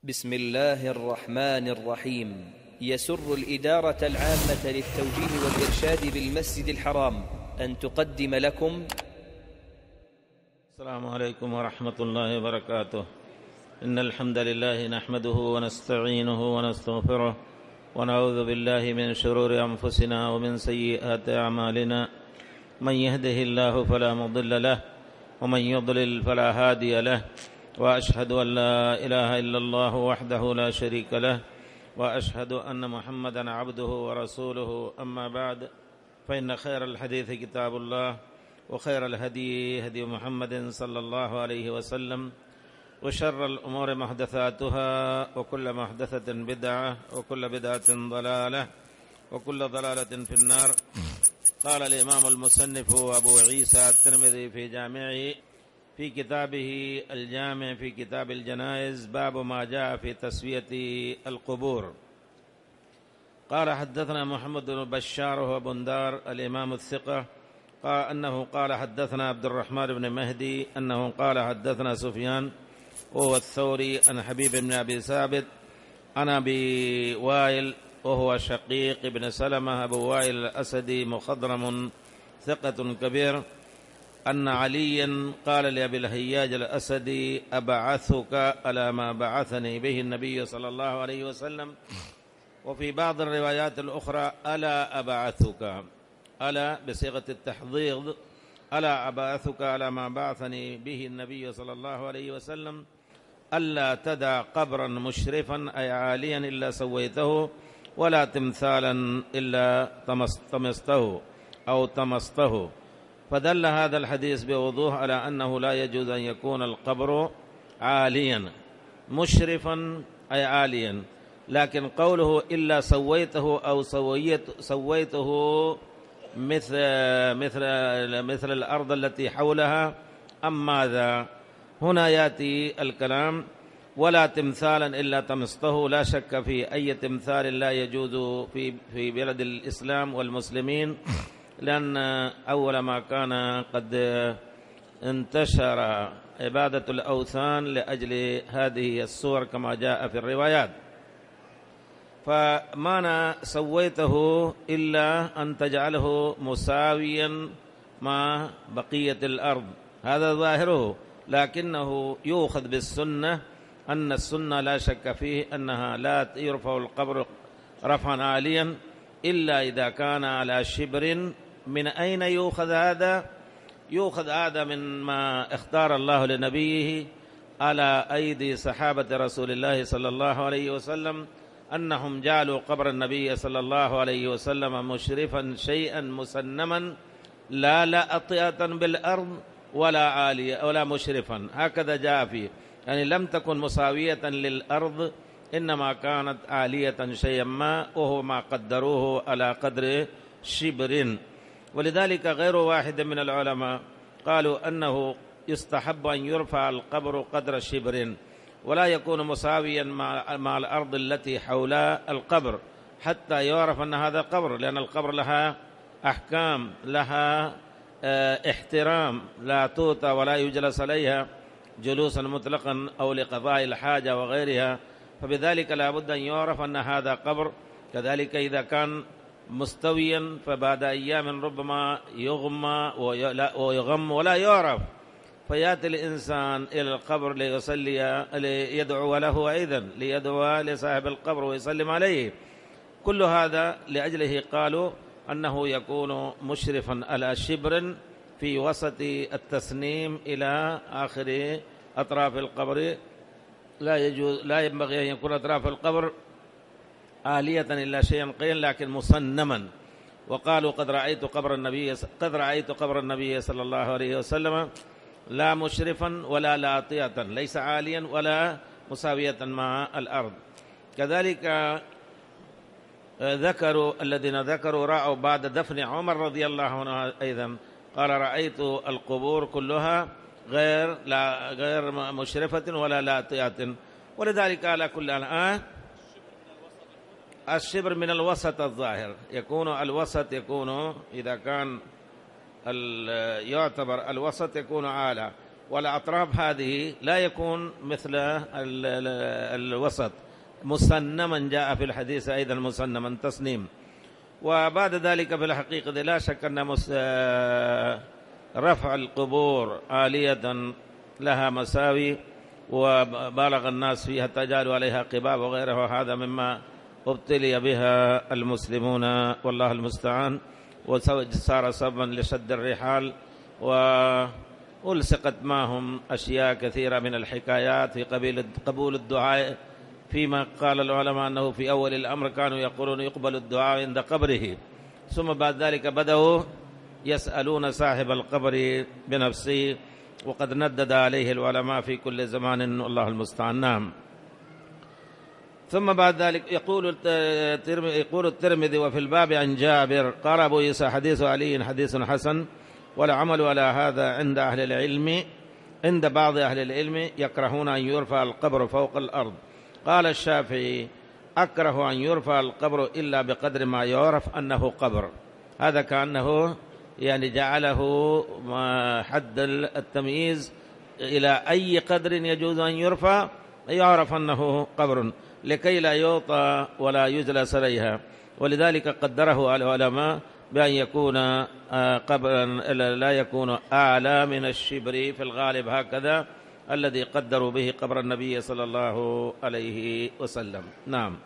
بسم الله الرحمن الرحيم. يسر الإدارة العامة للتوجيه والإرشاد بالمسجد الحرام أن تقدم لكم. السلام عليكم ورحمة الله وبركاته. إن الحمد لله نحمده ونستعينه ونستغفره ونعوذ بالله من شرور أنفسنا ومن سيئات أعمالنا. من يهده الله فلا مضل له ومن يضلل فلا هادي له. وأشهد أن لا إله إلا الله وحده لا شريك له وأشهد أن محمدا عبده ورسوله. أما بعد فإن خير الحديث كتاب الله وخير الهدي هدي محمد صلى الله عليه وسلم وشر الأمور محدثاتها وكل محدثة بدعة وكل بدعة ضلالة وكل ضلالة في النار. قال الإمام المصنف أبو عيسى الترمذي في جامعه في كتابه الجامع في كتاب الجنائز باب ما جاء في تسوية القبور. قال حدثنا محمد بن بشار وهو بندار الإمام الثقة. قال أنه قال حدثنا عبد الرحمن بن مهدي أنه قال حدثنا سفيان وهو الثوري عن حبيب بن أبي ثابت عن أبي وائل وهو شقيق بن سلمة أبو وائل الأسدي مخضرم ثقة كبير. أن عليا قال لأبي الهياج الأسدي أبعثك على ما بعثني به النبي صلى الله عليه وسلم. وفي بعض الروايات الأخرى ألا أبعثك؟ ألا بصيغة التحضيض. ألا أبعثك على ما بعثني به النبي صلى الله عليه وسلم. ألا تدع قبرا مشرفا أي عاليا إلا سويته ولا تمثالا إلا طمسته أو طمسته. فدل هذا الحديث بوضوح على أنه لا يجوز أن يكون القبر عاليا مشرفا أي عاليا. لكن قوله إلا سويته أو سويت سويته مثل مثل مثل الأرض التي حولها أم ماذا؟ هنا يأتي الكلام ولا تمثالا إلا تمسته لا شك في أي تمثال لا يجوز في في بلد الإسلام والمسلمين. لأن أول ما كان قد انتشر عبادة الأوثان لأجل هذه الصور كما جاء في الروايات. فما سويته إلا أن تجعله مساويا مع بقية الأرض. هذا ظاهره. لكنه يؤخذ بالسنة أن السنة لا شك فيه أنها لا يرفع القبر رفعا عاليا إلا إذا كان على شبر من أين يؤخذ هذا؟ يؤخذ هذا من ما اختار الله لنبيه على أيدي صحابة رسول الله صلى الله عليه وسلم أنهم جعلوا قبر النبي صلى الله عليه وسلم مشرفا شيئا مسنما لا لا أطئة بالأرض ولا عالية ولا مشرفا. هكذا جاء فيه. يعني لم تكن مساوية للأرض إنما كانت عالية شيئا ما وهو ما قدروه على قدر شبر. ولذلك غير واحد من العلماء قالوا أنه يستحب أن يرفع القبر قدر شبر ولا يكون مساويا مع, الأرض التي حول القبر حتى يعرف أن هذا قبر لأن القبر لها أحكام لها احترام لا توتى ولا يجلس عليها جلوسا مطلقا أو لقضاء الحاجة وغيرها فبذلك لا بد أن يعرف أن هذا قبر. كذلك إذا كان مستويا فبعد أيام ربما يغمى ويغم ولا يعرف. فيأتي الإنسان إلى القبر ليصلي ليدعو له أيضا ليدعو لصاحب القبر ويسلم عليه. كل هذا لأجله قالوا أنه يكون مشرفا على شبر في وسط التسنيم إلى آخر أطراف القبر. لا يجوز لا ينبغي أن يكون أطراف القبر آلية إلا شيئا قليلا لكن مصنما. وقالوا قد رأيت قبر النبي قد رأيت قبر النبي صلى الله عليه وسلم لا مشرفا ولا لاطية ليس عاليا ولا مساوية مع الأرض. كذلك ذكروا الذين ذكروا رأوا بعد دفن عمر رضي الله عنه أيضا قال رأيت القبور كلها غير لا غير مشرفة ولا لاطية ولذلك على كل الآن الشبر من الوسط الظاهر. يكون الوسط يكون إذا كان يعتبر الوسط يكون أعلى. والأطراف هذه لا يكون مثل ال- ال- الوسط. مسنما جاء في الحديث أيضا مسنما تصنيم وبعد ذلك في الحقيقة لا شك أن آه، رفع القبور عالية لها مساوي وبالغ الناس فيها التجال عليها قباب وغيره هذا مما ابتلي بها المسلمون والله المستعان وصار سببا لشد الرحال وألصقت معهم أشياء كثيرة من الحكايات في قبيل قبول الدعاء فيما قال العلماء أنه في أول الأمر كانوا يقولون يقبل الدعاء عند قبره. ثم بعد ذلك بدأوا يسألون صاحب القبر بنفسه وقد ندد عليه العلماء في كل زمان والله المستعان. نعم. ثم بعد ذلك يقول يقول الترمذي وفي الباب عن جابر قال أبو عيسى حديث علي حديث حسن والعمل على هذا عند أهل العلم عند بعض أهل العلم يكرهون أن يرفع القبر فوق الأرض. قال الشافعي أكره أن يرفع القبر إلا بقدر ما يعرف أنه قبر. هذا كأنه يعني جعله حد التمييز إلى أي قدر يجوز أن يرفع يعرف أنه قبر. لكي لا يوطى ولا يجلس عليها ولذلك قدره العلماء بأن يكون آه، قبرا لا يكون أعلى من الشبر في الغالب هكذا الذي قدروا به قبر النبي صلى الله عليه وسلم. نعم.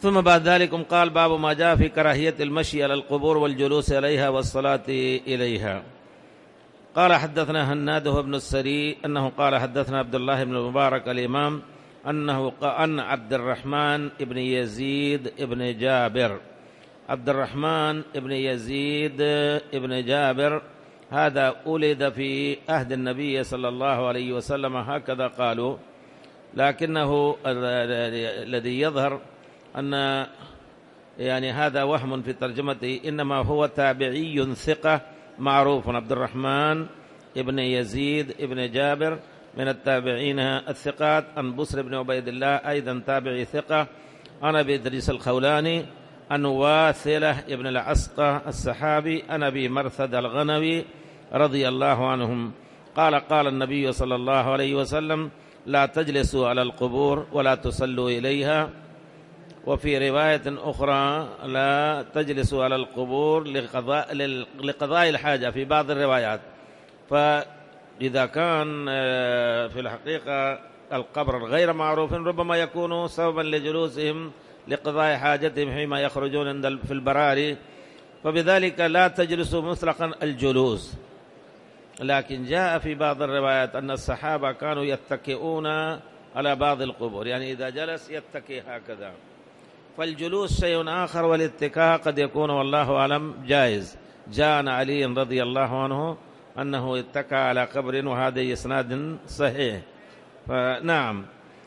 ثم بعد ذلك قال باب ما جاء في كراهية المشي على القبور والجلوس عليها والصلاة إليها. قال حدثنا هناده بن السري أنه قال حدثنا عبد الله بن المبارك الإمام أنه أن عبد الرحمن بن يزيد بن جابر. عبد الرحمن بن يزيد بن جابر. هذا ولد في عهد النبي صلى الله عليه وسلم هكذا قالوا. لكنه الذي يظهر أن يعني هذا وهم في ترجمته إنما هو تابعي ثقة معروف. عبد الرحمن ابن يزيد ابن جابر. من التابعين الثقات عن بصر بن عبيد الله أيضا تابعي ثقة عن أبي إدريس الخولاني عن واثلة ابن العسقة السحابي عن أبي مرثد الغنوي رضي الله عنهم. قال قال النبي صلى الله عليه وسلم لا تجلسوا على القبور ولا تصلوا إليها. وفي رواية أخرى لا تجلسوا على القبور لقضاء, لقضاء الحاجة. في بعض الروايات. فإذا كان آه، في الحقيقة القبر غير معروف ربما يكون سببا لجلوسهم لقضاء حاجتهم حينما يخرجون في البراري. فبذلك لا تجلسوا مطلقا الجلوس. لكن جاء في بعض الروايات أن الصحابة كانوا يتكئون على بعض القبور. يعني إذا جلس يتكئ هكذا. فالجلوس شيء آخر والاتكاء قد يكون والله أعلم جائز. جاء عن علي رضي الله عنه أنه اتكى على قبر وهذا إسناد صحيح. فنعم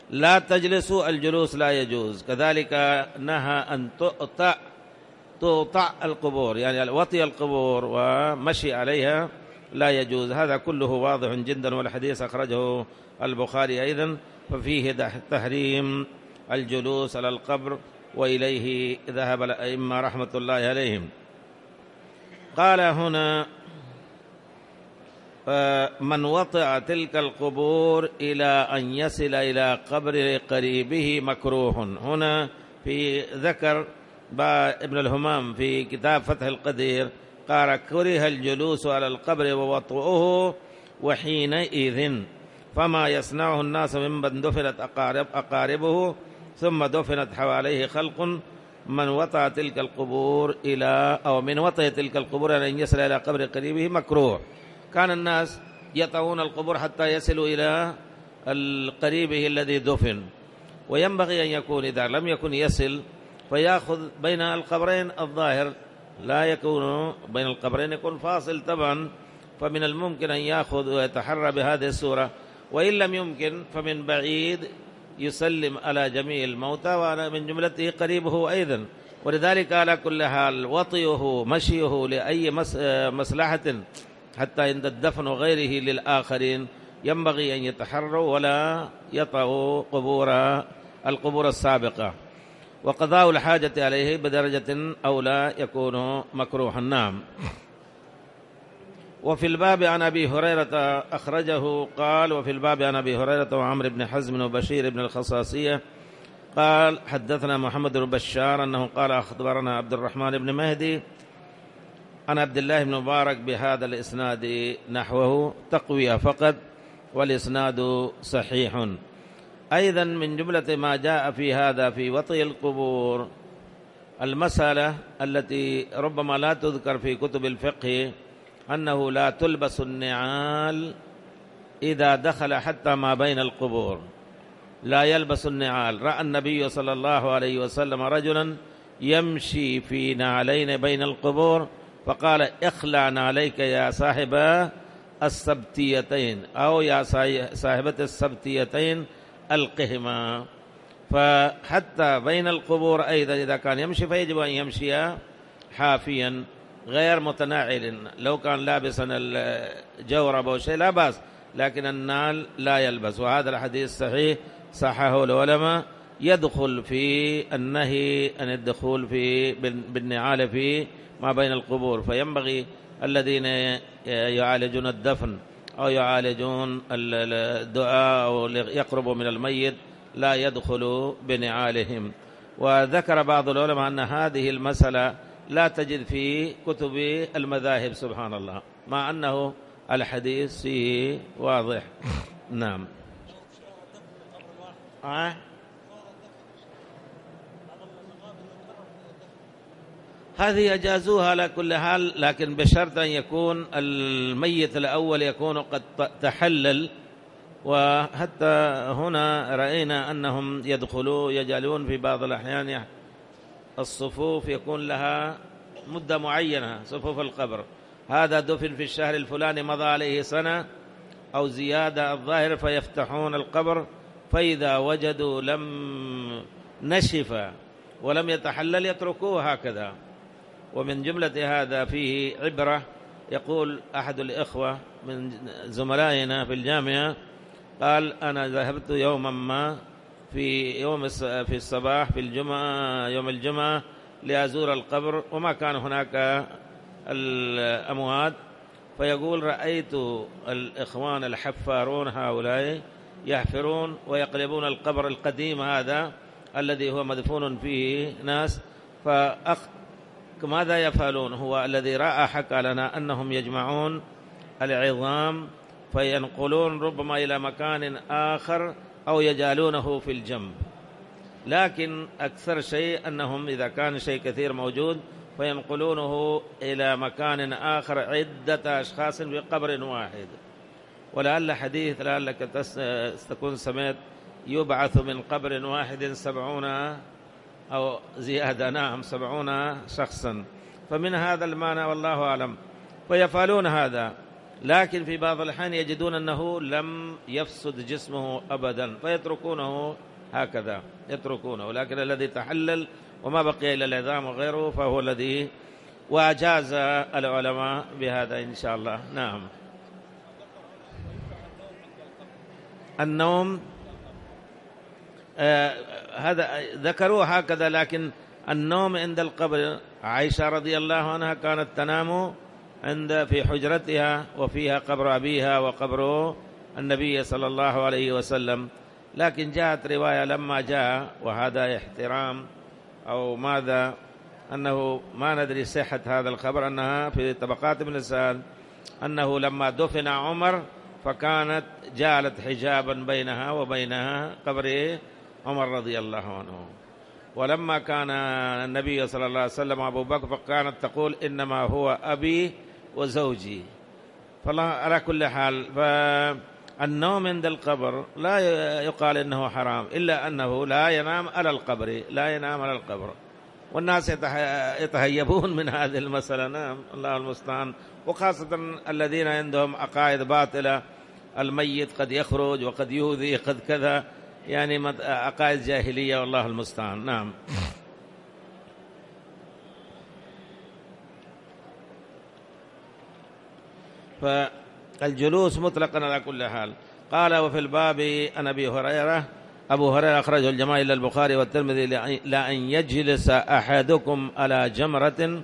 لا تجلسوا الجلوس لا يجوز. كذلك نهى أن تؤطأ تؤطأ القبور يعني وطي القبور ومشي عليها لا يجوز. هذا كله واضح جدا والحديث أخرجه البخاري أيضا. ففيه تحريم الجلوس على القبر وإليه ذهب الأئمة رحمة الله عليهم. قال هنا من وطئ تلك القبور إلى أن يصل إلى قبر قريبه مكروه. هنا في ذكر ابن الهمام في كتاب فتح القدير قال كره الجلوس على القبر ووطئه وحينئذ فما يصنعه الناس ممن دفنت أقارب أقاربه ثم دفنت حواليه خلق من وطأ تلك القبور إلى أو من وطئ تلك القبور أن يصل إلى قبر قريبه مكروه. كان الناس يطؤون القبور حتى يصلوا إلى القريبه الذي دفن. وينبغي أن يكون إذا لم يكن يصل فيأخذ بين القبرين الظاهر. لا يكون بين القبرين يكون فاصل طبعا. فمن الممكن أن يأخذ ويتحرى بهذه الصورة. وإن لم يمكن فمن بعيد يسلم على جميع الموتى وعلى من جملته قريبه أيضا. ولذلك على كل حال وطيه مشيه لأي مس- مصلحة. حتى عند الدفن وغيره للآخرين ينبغي أن يتحروا ولا يطأوا قبور القبور السابقة. وقضاء الحاجة عليه بدرجة أولى يكون مكروها نعم. وفي الباب عن أبي هريرة أخرجه قال وفي الباب عن أبي هريرة وعمر بن حزم وبشير بن الخصاصية قال حدثنا محمد بن بشار أنه قال أخبرنا عبد الرحمن بن مهدي عن عبد الله بن مبارك بهذا الإسناد نحوه تقوية فقط والإسناد صحيح. أيضا من جملة ما جاء في هذا في وطي القبور المسألة التي ربما لا تذكر في كتب الفقه أنه لا تلبس النعال إذا دخل حتى ما بين القبور. لا يلبس النعال. رأى النبي صلى الله عليه وسلم رجلا يمشي في نعلين بين القبور فقال اخلع نعليك يا صاحب السبتيتين أو يا صاحبة السبتيتين ألقهما. فحتى بين القبور أيضا إذا كان يمشي فيجب أن يمشي حافيا غير متناعل لو كان لابسا الجورب أو شيء لا بأس لكن النال لا يلبس. وهذا الحديث صحيح صححه العلماء. يدخل في النهي عن الدخول في بالنعال في ما بين القبور فينبغي الذين يعالجون الدفن أو يعالجون الدعاء أو يقربوا من الميت لا يدخلوا بنعالهم وذكر بعض العلماء أن هذه المسألة لا تجد في كتب المذاهب سبحان الله مع أنه الحديث فيه واضح نعم آه. هذه أجازوها على كل حال لكن بشرط أن يكون الميت الأول يكون قد تحلل. وحتى هنا رأينا أنهم يدخلوا يجعلون في بعض الأحيان الصفوف يكون لها مدة معينة صفوف القبر. هذا دفن في الشهر الفلاني مضى عليه سنة أو زيادة الظاهر فيفتحون القبر فإذا وجدوا لم نشف ولم يتحلل يتركوه هكذا. ومن جملة هذا فيه عبرة يقول أحد الإخوة من زملائنا في الجامعة قال أنا ذهبت يوما ما في يوم في الصباح في الجمعة يوم الجمعة لأزور القبر وما كان هناك الأموات. فيقول رأيت الإخوان الحفارون هؤلاء يحفرون ويقلبون القبر القديم هذا الذي هو مدفون فيه ناس. فأخ ماذا يفعلون؟ هو الذي رأى حكى لنا أنهم يجمعون العظام فينقلون ربما إلى مكان آخر أو يجعلونه في الجنب. لكن أكثر شيء أنهم إذا كان شيء كثير موجود فينقلونه إلى مكان آخر عدة أشخاص في قبر واحد. ولعل حديث لعلك تكون سمعت يبعث من قبر واحد سبعون أو زيادة. نعم سبعون شخصا. فمن هذا المعنى والله أعلم. ويفعلون هذا لكن في بعض الأحيان يجدون أنه لم يفسد جسمه أبدا فيتركونه هكذا يتركونه. لكن الذي تحلل وما بقي إلا العظام وغيره فهو الذي وأجاز العلماء بهذا إن شاء الله. نعم. النوم آه هذا ذكروه هكذا لكن النوم عند القبر عائشة رضي الله عنها كانت تنام عند في حجرتها وفيها قبر أبيها وقبر النبي صلى الله عليه وسلم. لكن جاءت رواية لما جاء وهذا احترام أو ماذا؟ أنه ما ندري صحة هذا الخبر أنها في طبقات ابن سعد أنه لما دفن عمر فكانت جعلت حجابا بينها وبينها قبر عمر رضي الله عنه. ولما كان النبي صلى الله عليه وسلم أبو بكر فكانت تقول إنما هو أبي وزوجي. فالله على كل حال فالنوم عند القبر لا يقال إنه حرام إلا أنه لا ينام على القبر لا ينام على القبر. والناس يتهيبون من هذه المسألة نعم الله المستعان. وخاصة الذين عندهم عقائد باطلة الميت قد يخرج وقد يؤذي قد كذا. يعني عقائد جاهلية والله المستعان. نعم. فالجلوس مطلقا على كل حال. قال وفي الباب عن أبي هريرة. أبو هريرة أخرجه الجماعة الا البخاري والترمذي لأن يجلس أحدكم على جمرة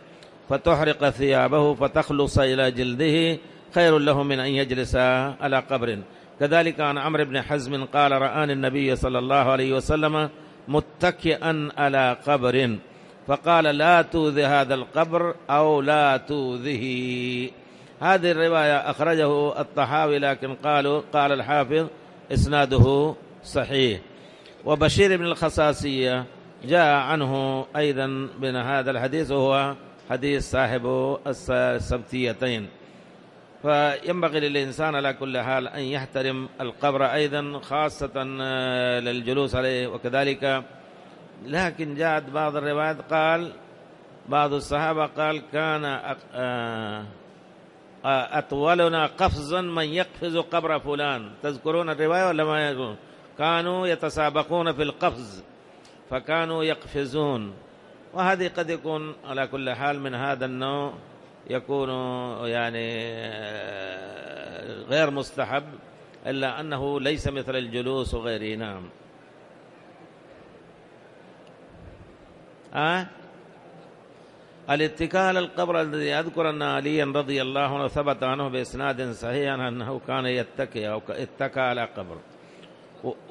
فتحرق ثيابه فتخلص إلى جلده. خير له من أن يجلس على قبر. كذلك عن عمرو بن حزم قال رآني النبي صلى الله عليه وسلم متكئا على قبر فقال لا توذي هذا القبر أو لا توذه هذه الرواية أخرجه الطحاوي لكن قالوا قال الحافظ إسناده صحيح. وبشير بن الخصاصية جاء عنه أيضا من هذا الحديث وهو حديث صاحب السبتيتين. فينبغي للإنسان على كل حال أن يحترم القبر أيضا خاصة آه، للجلوس عليه وكذلك. لكن جاءت بعض الروايات قال بعض الصحابة قال كان آه، آه، أطولنا قفزا من يقفز قبر فلان. تذكرون الرواية ولا ما يذكرون كانوا يتسابقون في القفز فكانوا يقفزون. وهذه قد يكون على كل حال من هذا النوع يكون يعني غير مستحب إلا أنه ليس مثل الجلوس وغيره. نعم. أه؟ الاتكاء القبر الذي أذكر أن عليا رضي الله عنه ثبت عنه بإسناد صحيح أنه كان يتكي أو اتكى على قبر.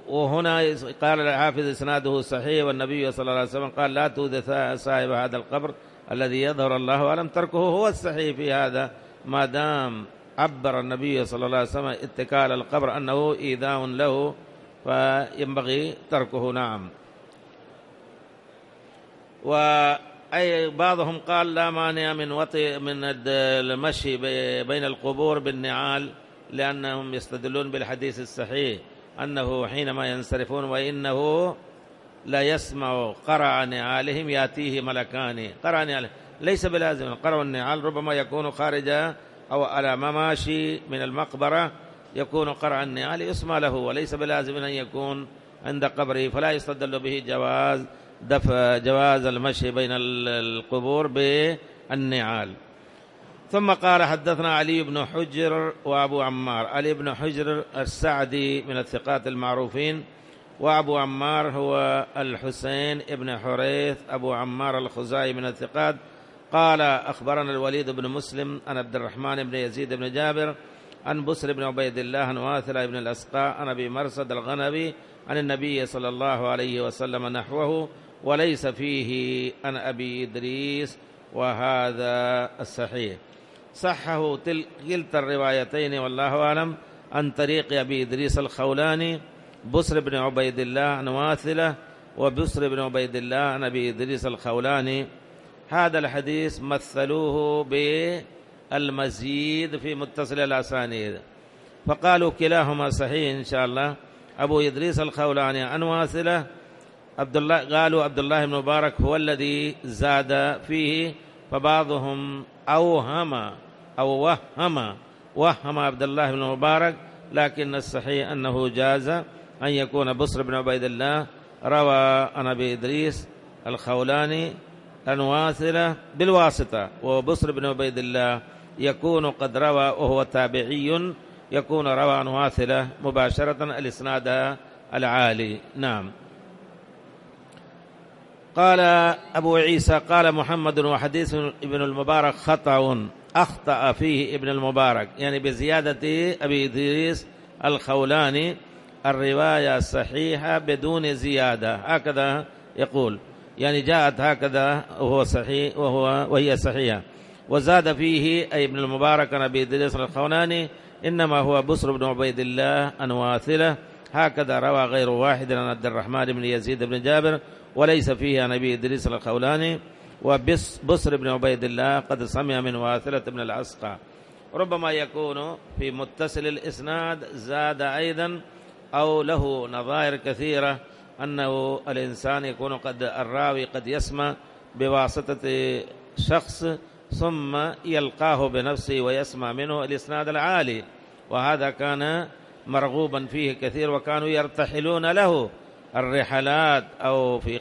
وهنا قال الحافظ إسناده صحيح والنبي صلى الله عليه وسلم قال لا تؤذي صاحب هذا القبر الذي يظهر الله أعلم تركه هو الصحيح في هذا ما دام عبر النبي صلى الله عليه وسلم اتكال القبر أنه إيذاء له فينبغي تركه نعم. وأي بعضهم قال لا مانع من وطي من المشي بين القبور بالنعال لأنهم يستدلون بالحديث الصحيح. أنه حينما ينصرفون وإنه لا يسمع قرع نعالهم يأتيه ملكان. قرع نعالهم ليس بلازم. قرع النعال ربما يكون خارج أو على مماشي من المقبرة يكون قرع النعال يسمى له وليس بلازم أن يكون عند قبره. فلا يستدل به جواز دفع جواز المشي بين القبور بالنعال. ثم قال حدثنا علي بن حجر وابو عمار. علي بن حجر السعدي من الثقات المعروفين وأبو عمار هو الحسين ابن حريث أبو عمار الخزاعي من الثقات. قال أخبرنا الوليد بن مسلم عن عبد الرحمن بن يزيد بن جابر عن بسر بن عبيد الله عن واثلة بن الأسقاء عن أبي مرصد الغنبي عن النبي صلى الله عليه وسلم نحوه وليس فيه عن أبي إدريس وهذا الصحيح. صحه كلتا الروايتين والله أعلم عن طريق أبي إدريس الخولاني بسر بن عبيد الله عن واثلة وبسر بن عبيد الله عن أبي إدريس الخولاني. هذا الحديث مثلوه بالمزيد في متصل الأسانيد. فقالوا كلاهما صحيح إن شاء الله. أبو إدريس الخولاني عن واثلة عبد الله قالوا عبد الله بن مبارك هو الذي زاد فيه فبعضهم أوهم. أو وهم وهم عبد الله بن مبارك لكن الصحيح أنه جاز أن يكون بصر بن عبيد الله. روى عن أبي إدريس الخولاني عن واثلة بالواسطة وبصر بن عبيد الله يكون قد روى وهو تابعي يكون روى عن واثلة مباشرة الإسناد العالي. نعم. قال أبو عيسى قال محمد وحديث ابن المبارك خطأ. أخطأ فيه ابن المبارك. يعني بزيادة أبي إدريس الخولاني الرواية صحيحة بدون زيادة. هكذا يقول. يعني جاءت هكذا وهو صحيح وهو وهي صحيحة. وزاد فيه أي ابن المبارك عن أبي إدريس الخوناني إنما هو بصر بن عبيد الله عن واثلة هكذا روى غير واحد عن عبد الرحمن بن يزيد بن جابر وليس فيه عن أبي إدريس الخولاني. وبصر بن عبيد الله قد سمع من واثلة بن العسقى ربما يكون في متصل الإسناد زاد أيضا أو له نظائر كثيرة أنه الإنسان يكون قد الراوي قد يسمع بواسطة شخص ثم يلقاه بنفسه ويسمع منه الإسناد العالي. وهذا كان مرغوبا فيه كثير وكانوا يرتحلون له. الرحلات أو في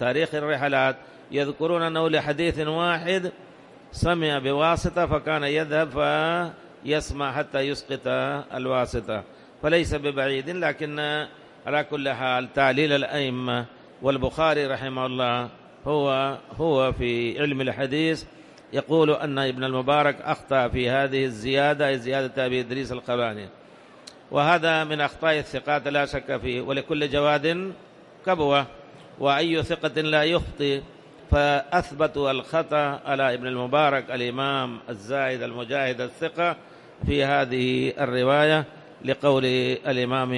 تاريخ الرحلات يذكرون أنه لحديث واحد سمع بواسطة فكان يذهب فيسمع حتى يسقط الواسطة. فليس ببعيد لكن على كل حال تعليل الأئمة والبخاري رحمه الله هو هو في علم الحديث يقول أن ابن المبارك أخطأ في هذه الزيادة زيادة أبي إدريس القلاني وهذا من أخطاء الثقات لا شك فيه ولكل جواد كبوة وأي ثقة لا يخطئ. فأثبتوا الخطأ على ابن المبارك الإمام الزاهد المجاهد الثقة في هذه الرواية لقول الإمام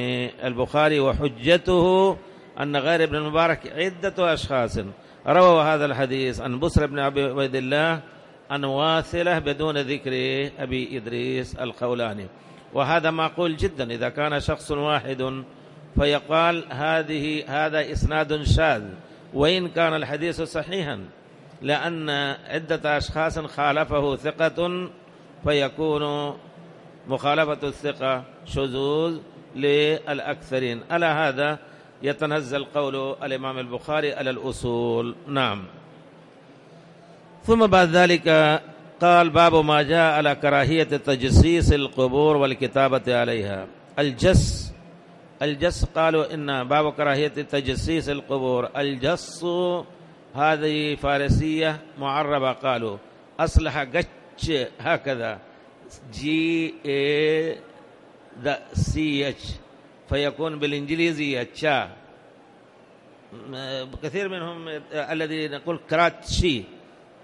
البخاري وحجته أن غير ابن المبارك عدة أشخاص. رووا هذا الحديث عن بصر بن أبي عبيد الله عن واثلة بدون ذكر أبي إدريس الخولاني. وهذا معقول جدا. إذا كان شخص واحد فيقال هذه هذا إسناد شاذ. وإن كان الحديث صحيحا لأن عدة أشخاص خالفه ثقة فيكون مخالفة الثقة شذوذ للأكثرين. على هذا؟ يتنزل قول الإمام البخاري على الأصول. نعم. ثم بعد ذلك قال باب ما جاء على كراهية تجسيس القبور والكتابة عليها. الجس الجس قالوا إن باب كراهية تجسيس القبور. الجس هذه فارسية معربة قالوا. أصلح قتش هكذا. جي اي ذا سي اتش فيكون بالانجليزي تشا كثير منهم الذي نقول كراتشي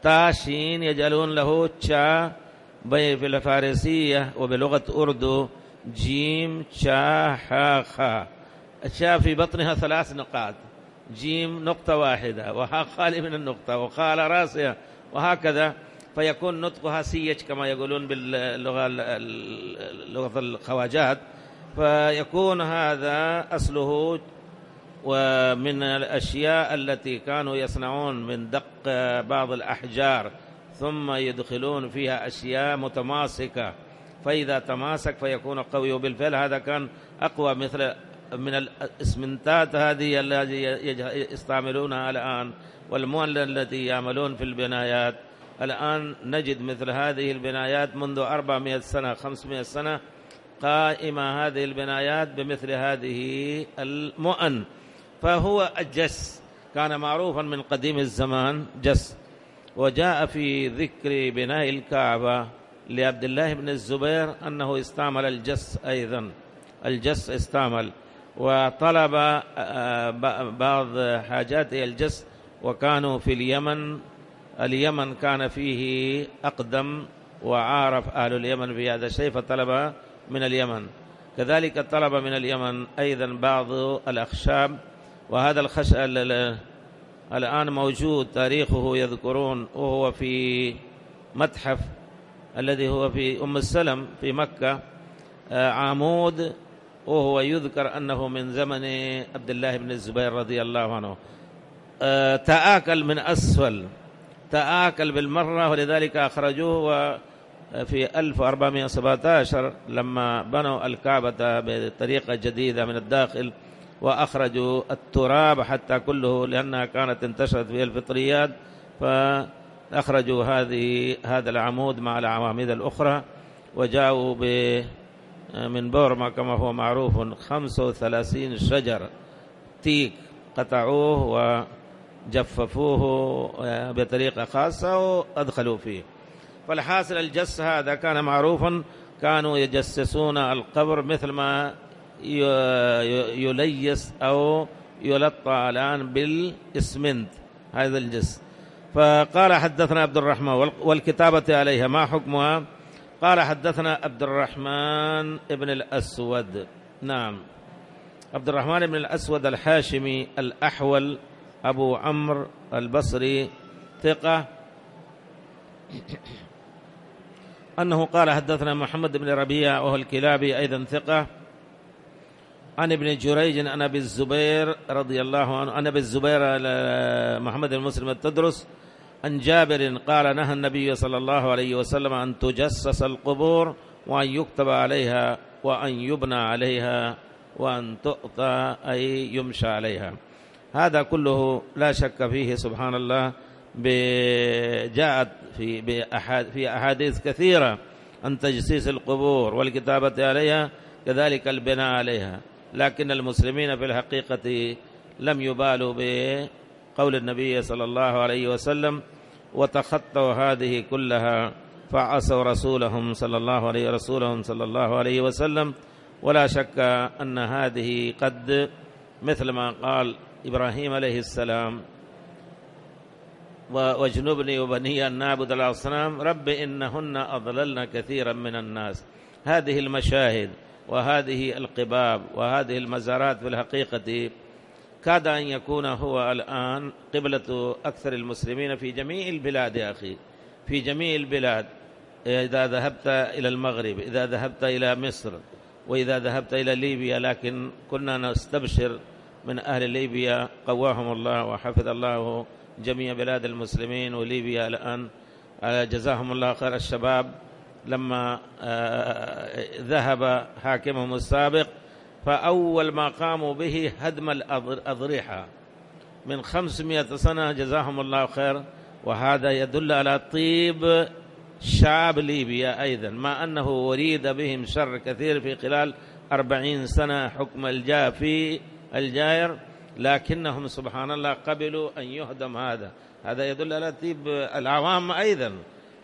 تاشين يجعلون له تشا في الفارسية وبلغة أردو. جيم شا حا خا الشا في بطنها ثلاث نقاط. جيم نقطة واحدة. وها خالي من النقطة. وخال رأسها. وهكذا. فيكون نطقها سيج كما يقولون باللغة لغة الخواجات. فيكون هذا أصله ومن الأشياء التي كانوا يصنعون من دق بعض الأحجار. ثم يدخلون فيها أشياء متماسكة. فإذا تماسك فيكون قوي. وبالفعل هذا كان أقوى مثل من الاسمنتات هذه التي يستعملونها الآن والمؤن التي يعملون في البنايات. الآن نجد مثل هذه البنايات منذ 400 سنة 500 سنة قائمة هذه البنايات بمثل هذه المؤن. فهو الجس كان معروفا من قديم الزمان جس. وجاء في ذكر بناء الكعبة. لعبد الله بن الزبير أنه استعمل الجس أيضا. الجس استعمل وطلب آه، بعض حاجات الجس وكانوا في اليمن. اليمن كان فيه أقدم وعارف أهل اليمن في هذا الشيء فطلب من اليمن. كذلك طلب من اليمن أيضا بعض الأخشاب. وهذا الخش الآن موجود تاريخه يذكرون وهو في متحف الذي هو في أم السلم في مكة آه، عمود وهو يذكر أنه من زمن عبد الله بن الزبير رضي الله عنه. آه، تآكل من أسفل تآكل بالمرة ولذلك أخرجوه في 1417 لما بنوا الكعبة بطريقة جديدة من الداخل وأخرجوا التراب حتى كله لأنها كانت انتشرت في الفطريات فأخرجوا هذه هذا العمود مع العواميد الأخرى وجاءوا ب من بورما كما هو معروف 35 شجر تيك قطعوه وجففوه بطريقة خاصة وأدخلوا فيه. فالحاصل الجس هذا كان معروفا كانوا يجسسون القبر مثل ما يليس أو يلطى الآن بالإسمنت هذا الجس. فقال حدثنا عبد الرحمن والكتابة عليها ما حكمها؟ قال حدثنا عبد الرحمن ابن الأسود. نعم. عبد الرحمن بن الأسود الحاشمي الأحول أبو عمرو البصري ثقة. أنه قال حدثنا محمد بن ربيع وهو الكلابي أيضا ثقة. عن ابن جريج عن أبي الزبير رضي الله عنه عن أبي الزبير محمد المسلم التدرس. عن جابر قال نهى النبي صلى الله عليه وسلم أن تجسس القبور وأن يكتب عليها وأن يبنى عليها وأن تؤطى أي يمشى عليها. هذا كله لا شك فيه سبحان الله جاءت في في أحاديث كثيرة عن تجسيس القبور والكتابة عليها كذلك البناء عليها. لكن المسلمين في الحقيقة لم يبالوا بقول النبي صلى الله عليه وسلم وتخطوا هذه كلها فعصوا رسولهم صلى الله عليه رسولهم صلى الله عليه وسلم. ولا شك أن هذه قد مثل ما قال إبراهيم عليه السلام وأجنبني وبني أن نعبد الأصنام رب إنهن أضللن كثيرا من الناس. هذه المشاهد وهذه القباب وهذه المزارات في الحقيقة كاد أن يكون هو الآن قبلة أكثر المسلمين في جميع البلاد يا أخي. في جميع البلاد. إذا ذهبت إلى المغرب إذا ذهبت إلى مصر وإذا ذهبت إلى ليبيا لكن كنا نستبشر من أهل ليبيا. قواهم الله وحفظ الله جميع بلاد المسلمين وليبيا الآن. جزاهم الله خير الشباب. لما ذهب حاكمهم السابق فأول ما قاموا به هدم الأضرحة من خمسمائة سنة جزاهم الله خير. وهذا يدل على طيب شعب ليبيا أيضا. ما أنه وريد بهم شر كثير في خلال أربعين سنة حكم الجافي الجائر. لكنهم سبحان الله قبلوا أن يهدم هذا. هذا يدل على طيب العوام أيضا.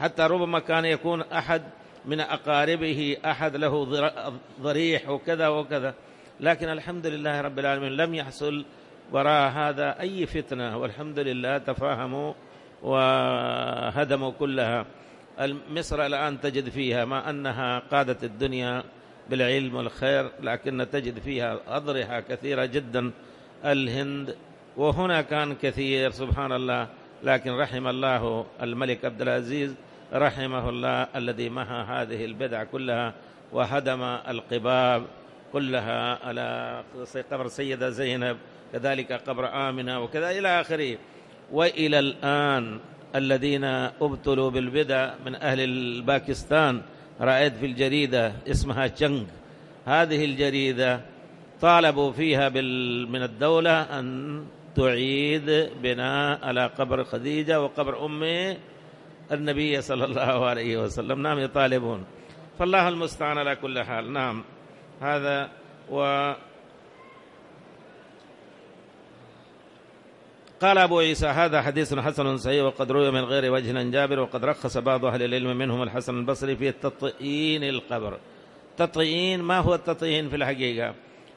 حتى ربما كان يكون أحد من أقاربه أحد له ضريح وكذا وكذا. لكن الحمد لله رب العالمين لم يحصل وراء هذا أي فتنة والحمد لله تفاهموا وهدموا كلها. مصر الآن تجد فيها ما أنها قادت الدنيا بالعلم والخير لكن تجد فيها أضرحة كثيرة جدا الهند وهنا كان كثير سبحان الله. لكن رحم الله الملك عبد العزيز رحمه الله الذي محى هذه البدع كلها وهدم القباب. كلها على قبر سيدة زينب كذلك قبر آمنة وكذا إلى آخره. وإلى الآن الذين أبتلوا بالبدع من أهل الباكستان رأيت في الجريدة اسمها جنگ هذه الجريدة طالبوا فيها من الدولة أن تعيد بناء على قبر خديجة وقبر أم النبي صلى الله عليه وسلم. نعم يطالبون. فالله المستعان على كل حال. نعم. هذا و قال أبو عيسى هذا حديث حسن صحيح وقد روي من غير وجه جابر وقد رخص بعض أهل العلم منهم الحسن البصري في تطئين القبر. تطئين ما هو التطئين في الحقيقة؟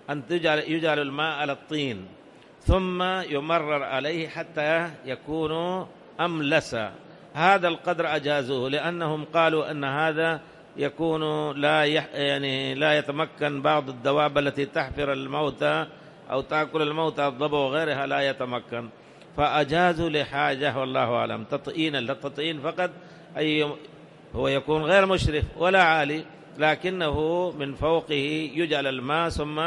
أن تجعل يجعل الماء على الطين ثم يمرر عليه حتى يكون أملسا. هذا القدر أجازوه لأنهم قالوا أن هذا يكون لا يح يعني لا يتمكن بعض الدواب التي تحفر الموتى أو تأكل الموتى الضبع وغيرها لا يتمكن. فأجازوا لحاجة والله أعلم. تطئين التطئين فقط أي هو يكون غير مشرف ولا عالي لكنه من فوقه يجعل الماء ثم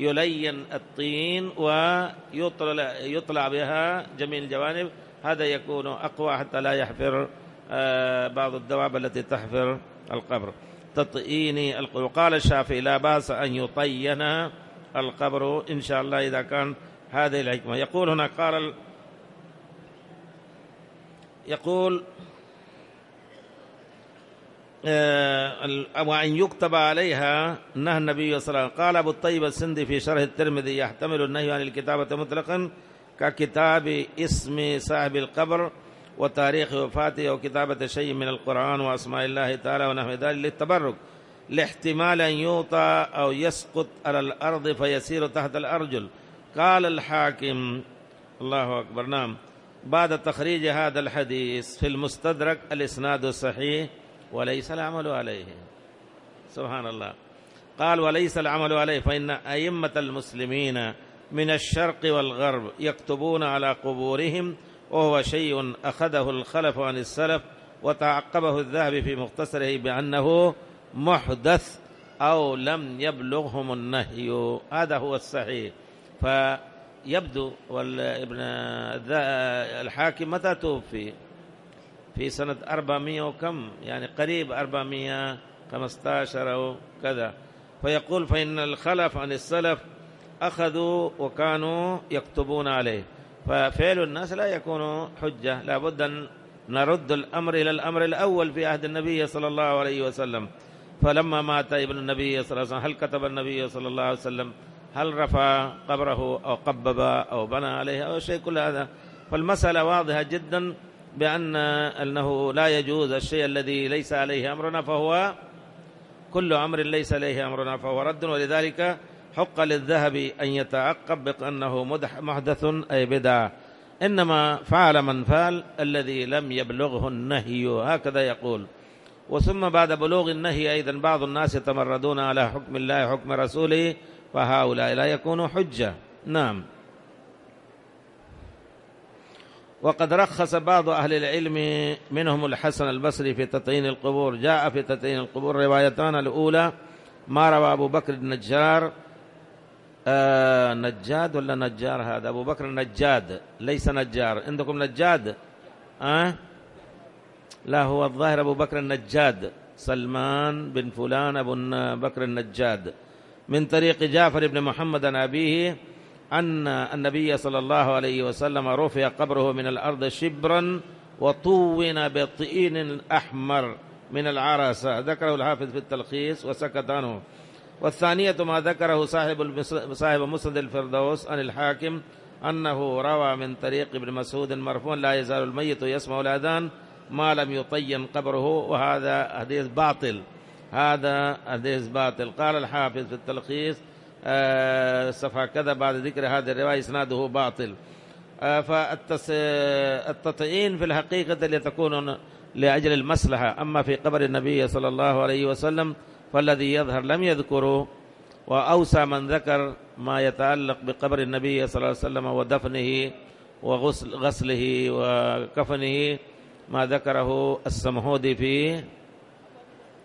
يلين الطين ويطلع يطلع بها جميع الجوانب. هذا يكون أقوى حتى لا يحفر آه، بعض الدواب التي تحفر. القبر. تطئين وقال الشافعي لا بأس أن يطين القبر إن شاء الله إذا كان هذه الحكمة. يقول هنا قال يقول آه، وأن يكتب عليها نهى النبي صلى الله عليه وسلم. قال أبو الطيب السندي في شرح الترمذي يحتمل النهي عن الكتابة مطلقا ككتاب اسم صاحب القبر وتاريخ وفاته أو كتابة شيء من القرآن وأسماء الله تعالى ونحو ذلك للتبرك لاحتمال أن يوطى أو يسقط على الأرض فيسير تحت الأرجل. قال الحاكم الله أكبر نعم بعد تخريج هذا الحديث في المستدرك الإسناد الصحيح وليس العمل عليه. سبحان الله. قال وليس العمل عليه فإن أئمة المسلمين من الشرق والغرب يكتبون على قبورهم وهو شيء أخذه الخلف عن السلف وتعقبه الذهبي في مختصره بأنه محدث أو لم يبلغهم النهي. هذا هو الصحيح. فيبدو والابن الحاكم متى توفي؟ في سنة 400 وكم؟ يعني قريب 415 أو كذا. فيقول فإن الخلف عن السلف أخذوا وكانوا يكتبون عليه. ففعل الناس لا يكون حجة لابد أن نرد الأمر إلى الأمر الأول في عهد النبي صلى الله عليه وسلم. فلما مات ابن النبي صلى الله عليه وسلم هل كتب النبي صلى الله عليه وسلم هل رفع قبره أو قبب أو بنى عليه أو شيء كل هذا؟ فالمسألة واضحة جدا بأن أنه لا يجوز الشيء الذي ليس عليه أمرنا فهو كل أمر ليس عليه أمرنا فهو رد. ولذلك حق للذهب أن يتعقب بأنه محدث أي بدعة إنما فعل من فعل الذي لم يبلغه النهي هكذا يقول. وثم بعد بلوغ النهي أيضا بعض الناس يتمردون على حكم الله حكم رسوله فهؤلاء لا يكونوا حجة. نعم. وقد رخص بعض أهل العلم منهم الحسن البصري في تطعين القبور. جاء في تطعين القبور روايتان الأولى ما روى أبو بكر النجار آه نجاد ولا نجار هذا؟ أبو بكر النجاد ليس نجار. عندكم نجاد؟ أه؟ لا هو الظاهر أبو بكر النجاد. سلمان بن فلان أبو بكر النجاد. من طريق جعفر بن محمد عن أبيه أن النبي صلى الله عليه وسلم رفع قبره من الأرض شبرا وطون بطئين أحمر من العرسة ذكره الحافظ في التلخيص وسكت عنه. والثانية ما ذكره صاحب صاحب مسند الفردوس عن الحاكم أنه روى من طريق ابن مسعود مرفوع لا يزال الميت يسمع الأذان ما لم يطين قبره وهذا حديث باطل. هذا حديث باطل. قال الحافظ في التلخيص آه، صفحة كذا بعد ذكر هذه الرواية إسناده باطل. آه، فالتطعين في الحقيقة لتكون لأجل المصلحة. أما في قبر النبي صلى الله عليه وسلم فالذي يظهر لم يذكره وأوسى من ذكر ما يتعلق بقبر النبي صلى الله عليه وسلم ودفنه وغسله وكفنه ما ذكره السمهودي في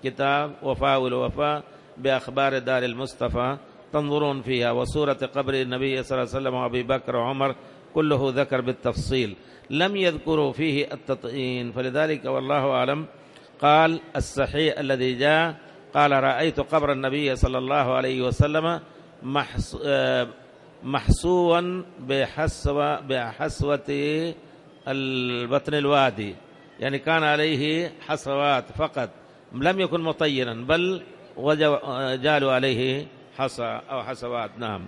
كتاب وفاء الوفاء بأخبار دار المصطفى. تنظرون فيها وسورة قبر النبي صلى الله عليه وسلم وأبي بكر وعمر كله ذكر بالتفصيل. لم يذكروا فيه التطئين فلذلك والله أعلم قال الصحيح الذي جاء قال رأيت قبر النبي صلى الله عليه وسلم محسوا بحسوة بحسوة البطن الوادي. يعني كان عليه حصوات فقط لم يكن مطينا بل جالوا عليه حصى أو حصوات نعم.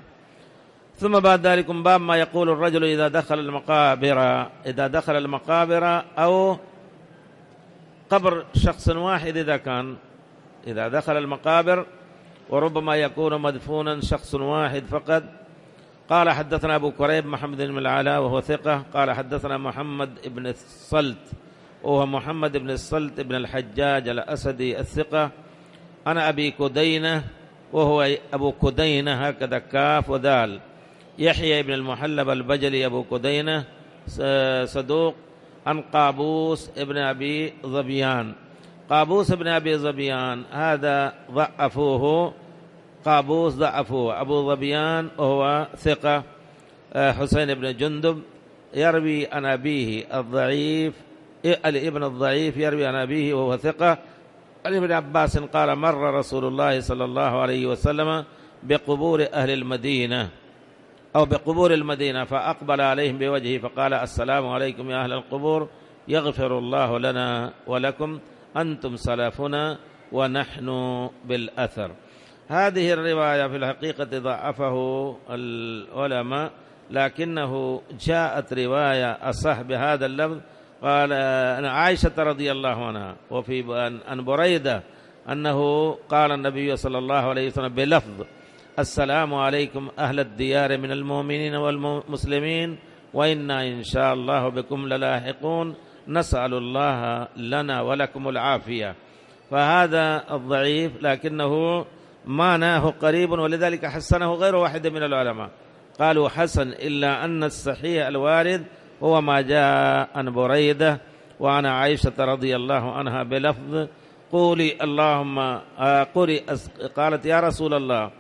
ثم بعد ذلك باب ما يقول الرجل إذا دخل المقابر إذا دخل المقابر أو قبر شخص واحد إذا كان إذا دخل المقابر وربما يكون مدفونا شخص واحد فقط. قال حدثنا أبو كريب محمد بن العلاء وهو ثقة. قال حدثنا محمد بن الصلت وهو محمد بن الصلت بن الحجاج الأسدي الثقة. أنا أبي كدينة وهو أبو كدينة هكذا كاف ودال يحيى بن المحلب البجلي أبو كدينة صدوق. عن قابوس ابن أبي ظبيان. قابوس ابن أبي ظبيان هذا ضعفوه قابوس ضعفوه. أبو ظبيان وهو ثقة حسين بن جندب يروي عن أبيه الضعيف الابن الضعيف يروي عن أبيه وهو ثقة. عن ابن عباس قال مر رسول الله صلى الله عليه وسلم بقبور أهل المدينة أو بقبور المدينة فأقبل عليهم بوجهه فقال السلام عليكم يا أهل القبور يغفر الله لنا ولكم. أنتم سلفنا ونحن بالأثر. هذه الرواية في الحقيقة ضعفه العلماء لكنه جاءت رواية أصح بهذا اللفظ. قال أنا عائشة رضي الله عنها وفي أن بريدة أنه قال النبي صلى الله عليه وسلم بلفظ السلام عليكم أهل الديار من المؤمنين والمسلمين وإنا إن شاء الله بكم للاحقون. نسأل الله لنا ولكم العافية. فهذا الضعيف لكنه معناه قريب ولذلك حسنه غير واحد من العلماء. قالوا حسن إلا أن الصحيح الوارد هو ما جاء عن بريدة وعن عائشة رضي الله عنها بلفظ قولي اللهم قولي قالت يا رسول الله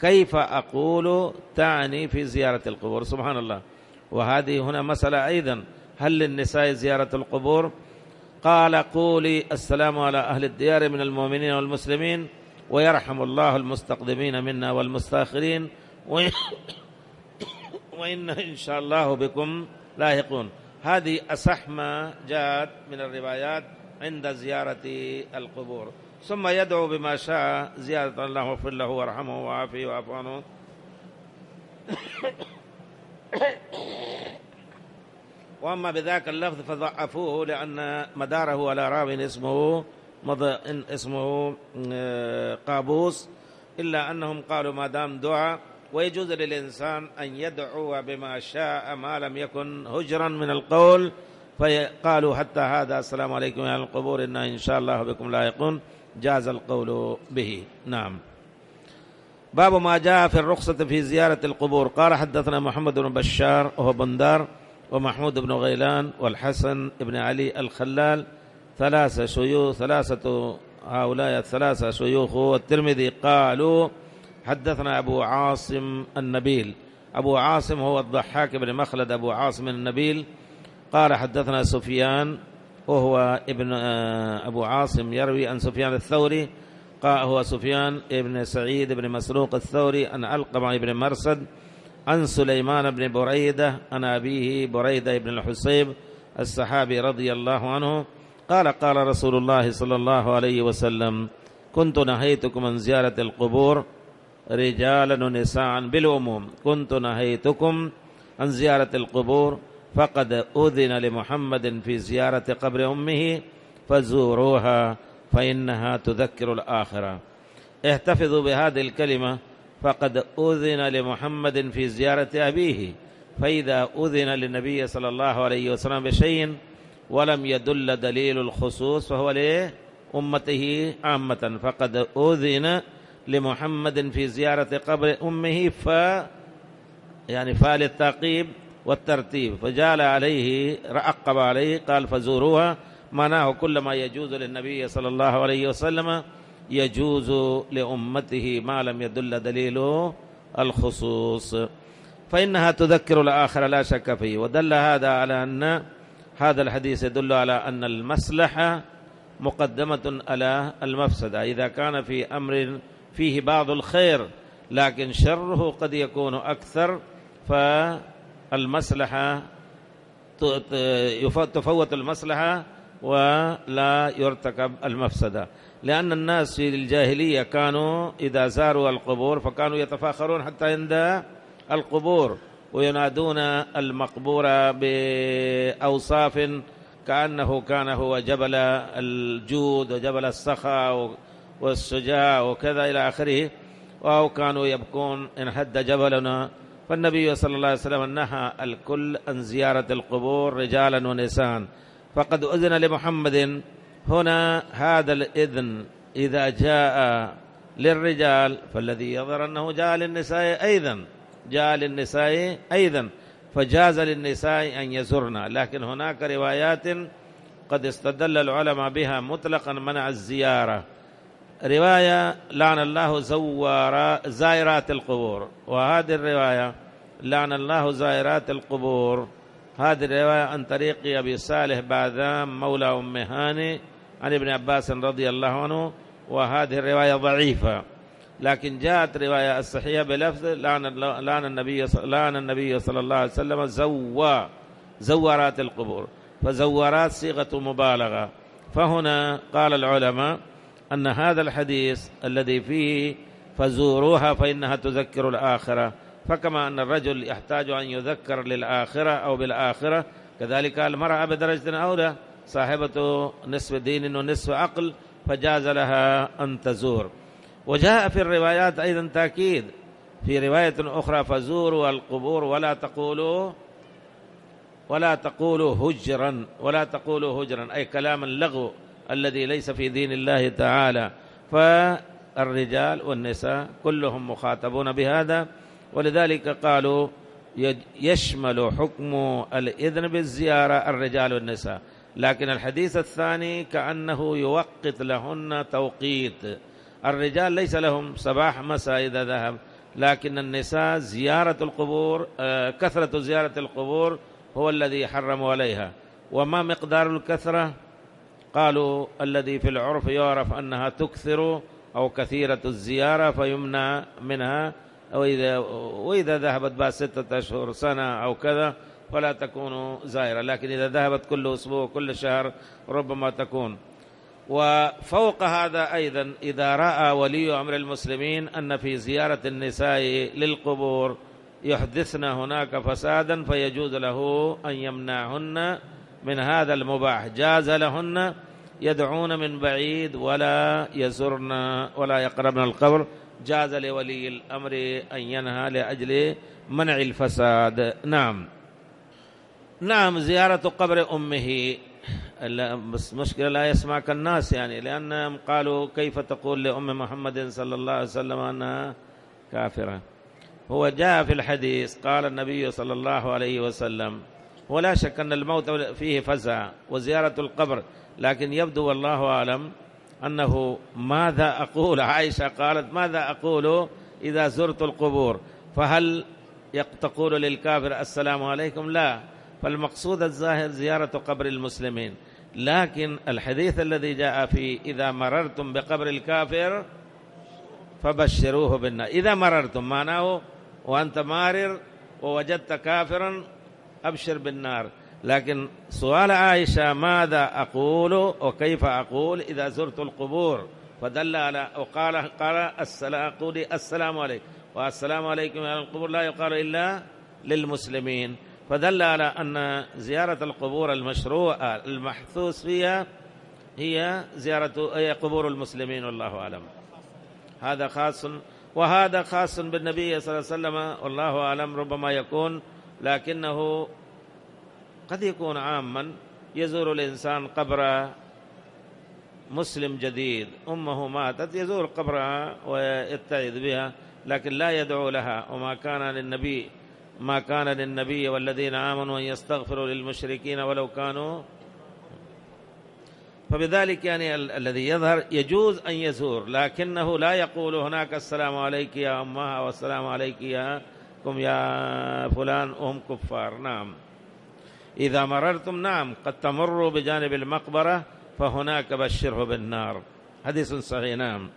كيف أقول تعني في زيارة القبور؟ سبحان الله. وهذه هنا مسألة أيضا. هل للنساء زيارة القبور؟ قال قولي السلام على أهل الديار من المؤمنين والمسلمين ويرحم الله المستقدمين منا والمستأخرين وإن إن شاء الله بكم لاحقون. هذه أصح ما جاءت من الروايات عند زيارة القبور. ثم يدعو بما شاء زيارة الله واغفر له وارحمه وعافيه وعفو عنه. وأما بذاك اللفظ فضعفوه لأن مداره على راو اسمه مض... اسمه آه، قابوس إلا أنهم قالوا ما دام دعاء ويجوز للإنسان أن يدعو بما شاء ما لم يكن هجرا من القول فقالوا حتى هذا السلام عليكم يا القبور إنا إن شاء الله بكم لايقون جاز القول به. نعم. باب ما جاء في الرخصة في زيارة القبور. قال حدثنا محمد بن بشار وهو بندار ومحمود بن غيلان والحسن بن علي الخلال ثلاثة شيوخ ثلاثة هؤلاء الثلاثة شيوخ والترمذي قالوا حدثنا أبو عاصم النبيل. أبو عاصم هو الضحاك بن مخلد أبو عاصم النبيل. قال حدثنا سفيان وهو ابن آه، أبو عاصم يروي عن سفيان الثوري. قال هو سفيان بن سعيد بن مسروق الثوري عن علقمة بن مرصد عن سليمان بن بريدة عن أبيه بريدة بن الحصيب الصحابي رضي الله عنه قال قال رسول الله صلى الله عليه وسلم كنت نهيتكم عن زيارة القبور رجالا ونساء بالعموم كنت نهيتكم عن زيارة القبور فقد أذن لمحمد في زيارة قبر أمه فزوروها فإنها تذكر الآخرة. احتفظوا بهذه الكلمة فقد أذن لمحمد في زيارة أبيه. فإذا أذن للنبي صلى الله عليه وسلم بشيء ولم يدل دليل الخصوص فهو لأمته عامة. فقد أذن لمحمد في زيارة قبر أمه ف يعني فال التعقيب والترتيب. فجال عليه رأقب عليه قال فزوروها. معناه كل ما يجوز للنبي صلى الله عليه وسلم يجوز لأمته ما لم يدل دليل الخصوص. فإنها تذكر الآخر لا شك فيه. ودل هذا على أن هذا الحديث يدل على أن المصلحة مقدمة على المفسدة. إذا كان في أمر فيه بعض الخير لكن شره قد يكون أكثر فالمصلحة تفوت المصلحة ولا يرتكب المفسدة. لأن الناس في الجاهلية كانوا إذا زاروا القبور فكانوا يتفاخرون حتى عند القبور وينادون المقبور بأوصاف كأنه كان هو جبل الجود وجبل السخاء والسجاع وكذا إلى آخره أو كانوا يبكون إن هد جبلنا. فالنبي صلى الله عليه وسلم نهى الكل عن زيارة القبور رجالا ونساء. فقد أذن لمحمد هنا هذا الإذن إذا جاء للرجال فالذي يظهر أنه جاء للنساء أيضا جاء للنساء أيضا فجاز للنساء أن يزرن. لكن هناك روايات قد استدل العلماء بها مطلقا منع الزيارة. رواية لعن الله زوار زائرات القبور. وهذه الرواية لعن الله زائرات القبور. هذه الرواية عن طريق أبي صالح باذام مولى أم هاني. عن ابن عباس رضي الله عنه وهذه الرواية ضعيفة. لكن جاءت رواية الصحيحة بلفظ لعن النبي لعن النبي صلى الله عليه وسلم زوا زورات القبور. فزورات صيغة مبالغة. فهنا قال العلماء أن هذا الحديث الذي فيه فزوروها فإنها تذكر الآخرة. فكما أن الرجل يحتاج أن يذكر للآخرة أو بالآخرة كذلك المرأة بدرجة أولى. صاحبة نصف دين ونصف عقل فجاز لها أن تزور. وجاء في الروايات أيضا تأكيد. في رواية أخرى فزوروا القبور ولا تقولوا ولا تقولوا هجرا ولا تقولوا هجرا أي كلام اللغو الذي ليس في دين الله تعالى. فالرجال والنساء كلهم مخاطبون بهذا ولذلك قالوا يشمل حكم الإذن بالزيارة الرجال والنساء. لكن الحديث الثاني كأنه يوقت لهن توقيت. الرجال ليس لهم صباح مساء إذا ذهب لكن النساء زيارة القبور آه، كثرة زيارة القبور هو الذي حرم عليها. وما مقدار الكثرة؟ قالوا الذي في العرف يعرف أنها تكثر أو كثيرة الزيارة فيمنع منها وإذا, وإذا ذهبت بعد ستة أشهر سنة أو كذا فلا تكون زائرة. لكن إذا ذهبت كل أسبوع كل شهر ربما تكون. وفوق هذا أيضا إذا رأى ولي أمر المسلمين أن في زيارة النساء للقبور يحدثن هناك فسادا فيجوز له أن يمنعهن من هذا المباح. جاز لهن يدعون من بعيد ولا يزرن ولا يقربن القبر. جاز لولي الأمر أن ينهى لأجل منع الفساد. نعم. نعم زيارة قبر أمه. بس مشكلة لا يسمعك الناس يعني لأنهم قالوا كيف تقول لأم محمد صلى الله عليه وسلم أنها كافرة. هو جاء في الحديث قال النبي صلى الله عليه وسلم ولا شك أن الموت فيه فزع وزيارة القبر لكن يبدو والله أعلم أنه ماذا أقول؟ عائشة قالت ماذا أقول إذا زرت القبور؟ فهل تقول للكافر السلام عليكم؟ لا. فالمقصود الظاهر زيارة قبر المسلمين. لكن الحديث الذي جاء فيه إذا مررتم بقبر الكافر فبشروه بالنار. إذا مررتم معناه وأنت مارر ووجدت كافرا أبشر بالنار. لكن سؤال عائشة ماذا أقول وكيف أقول إذا زرت القبور؟ فدل على وقال قال السلام قولي السلام عليكم والسلام عليكم على القبور. لا يقال إلا للمسلمين. فدل على أن زيارة القبور المشروعة المحثوث فيها هي زيارة هي قبور المسلمين والله أعلم. هذا خاص وهذا خاص بالنبي صلى الله عليه وسلم والله أعلم ربما يكون لكنه قد يكون عاما يزور الإنسان قبر مسلم جديد. أمه ماتت يزور قبرها ويتعظ بها لكن لا يدعو لها وما كان للنبي ما كان للنبي والذين آمنوا أن يستغفروا للمشركين ولو كانوا. فبذلك يعني ال الذي يظهر يجوز أن يزور لكنه لا يقول هناك السلام عليك يا أمها والسلام عليك يا كم يا فلان وهم كفار. نعم. إذا مررتم نعم قد تمروا بجانب المقبرة فهناك بشره بالنار. حديث صحيح نعم.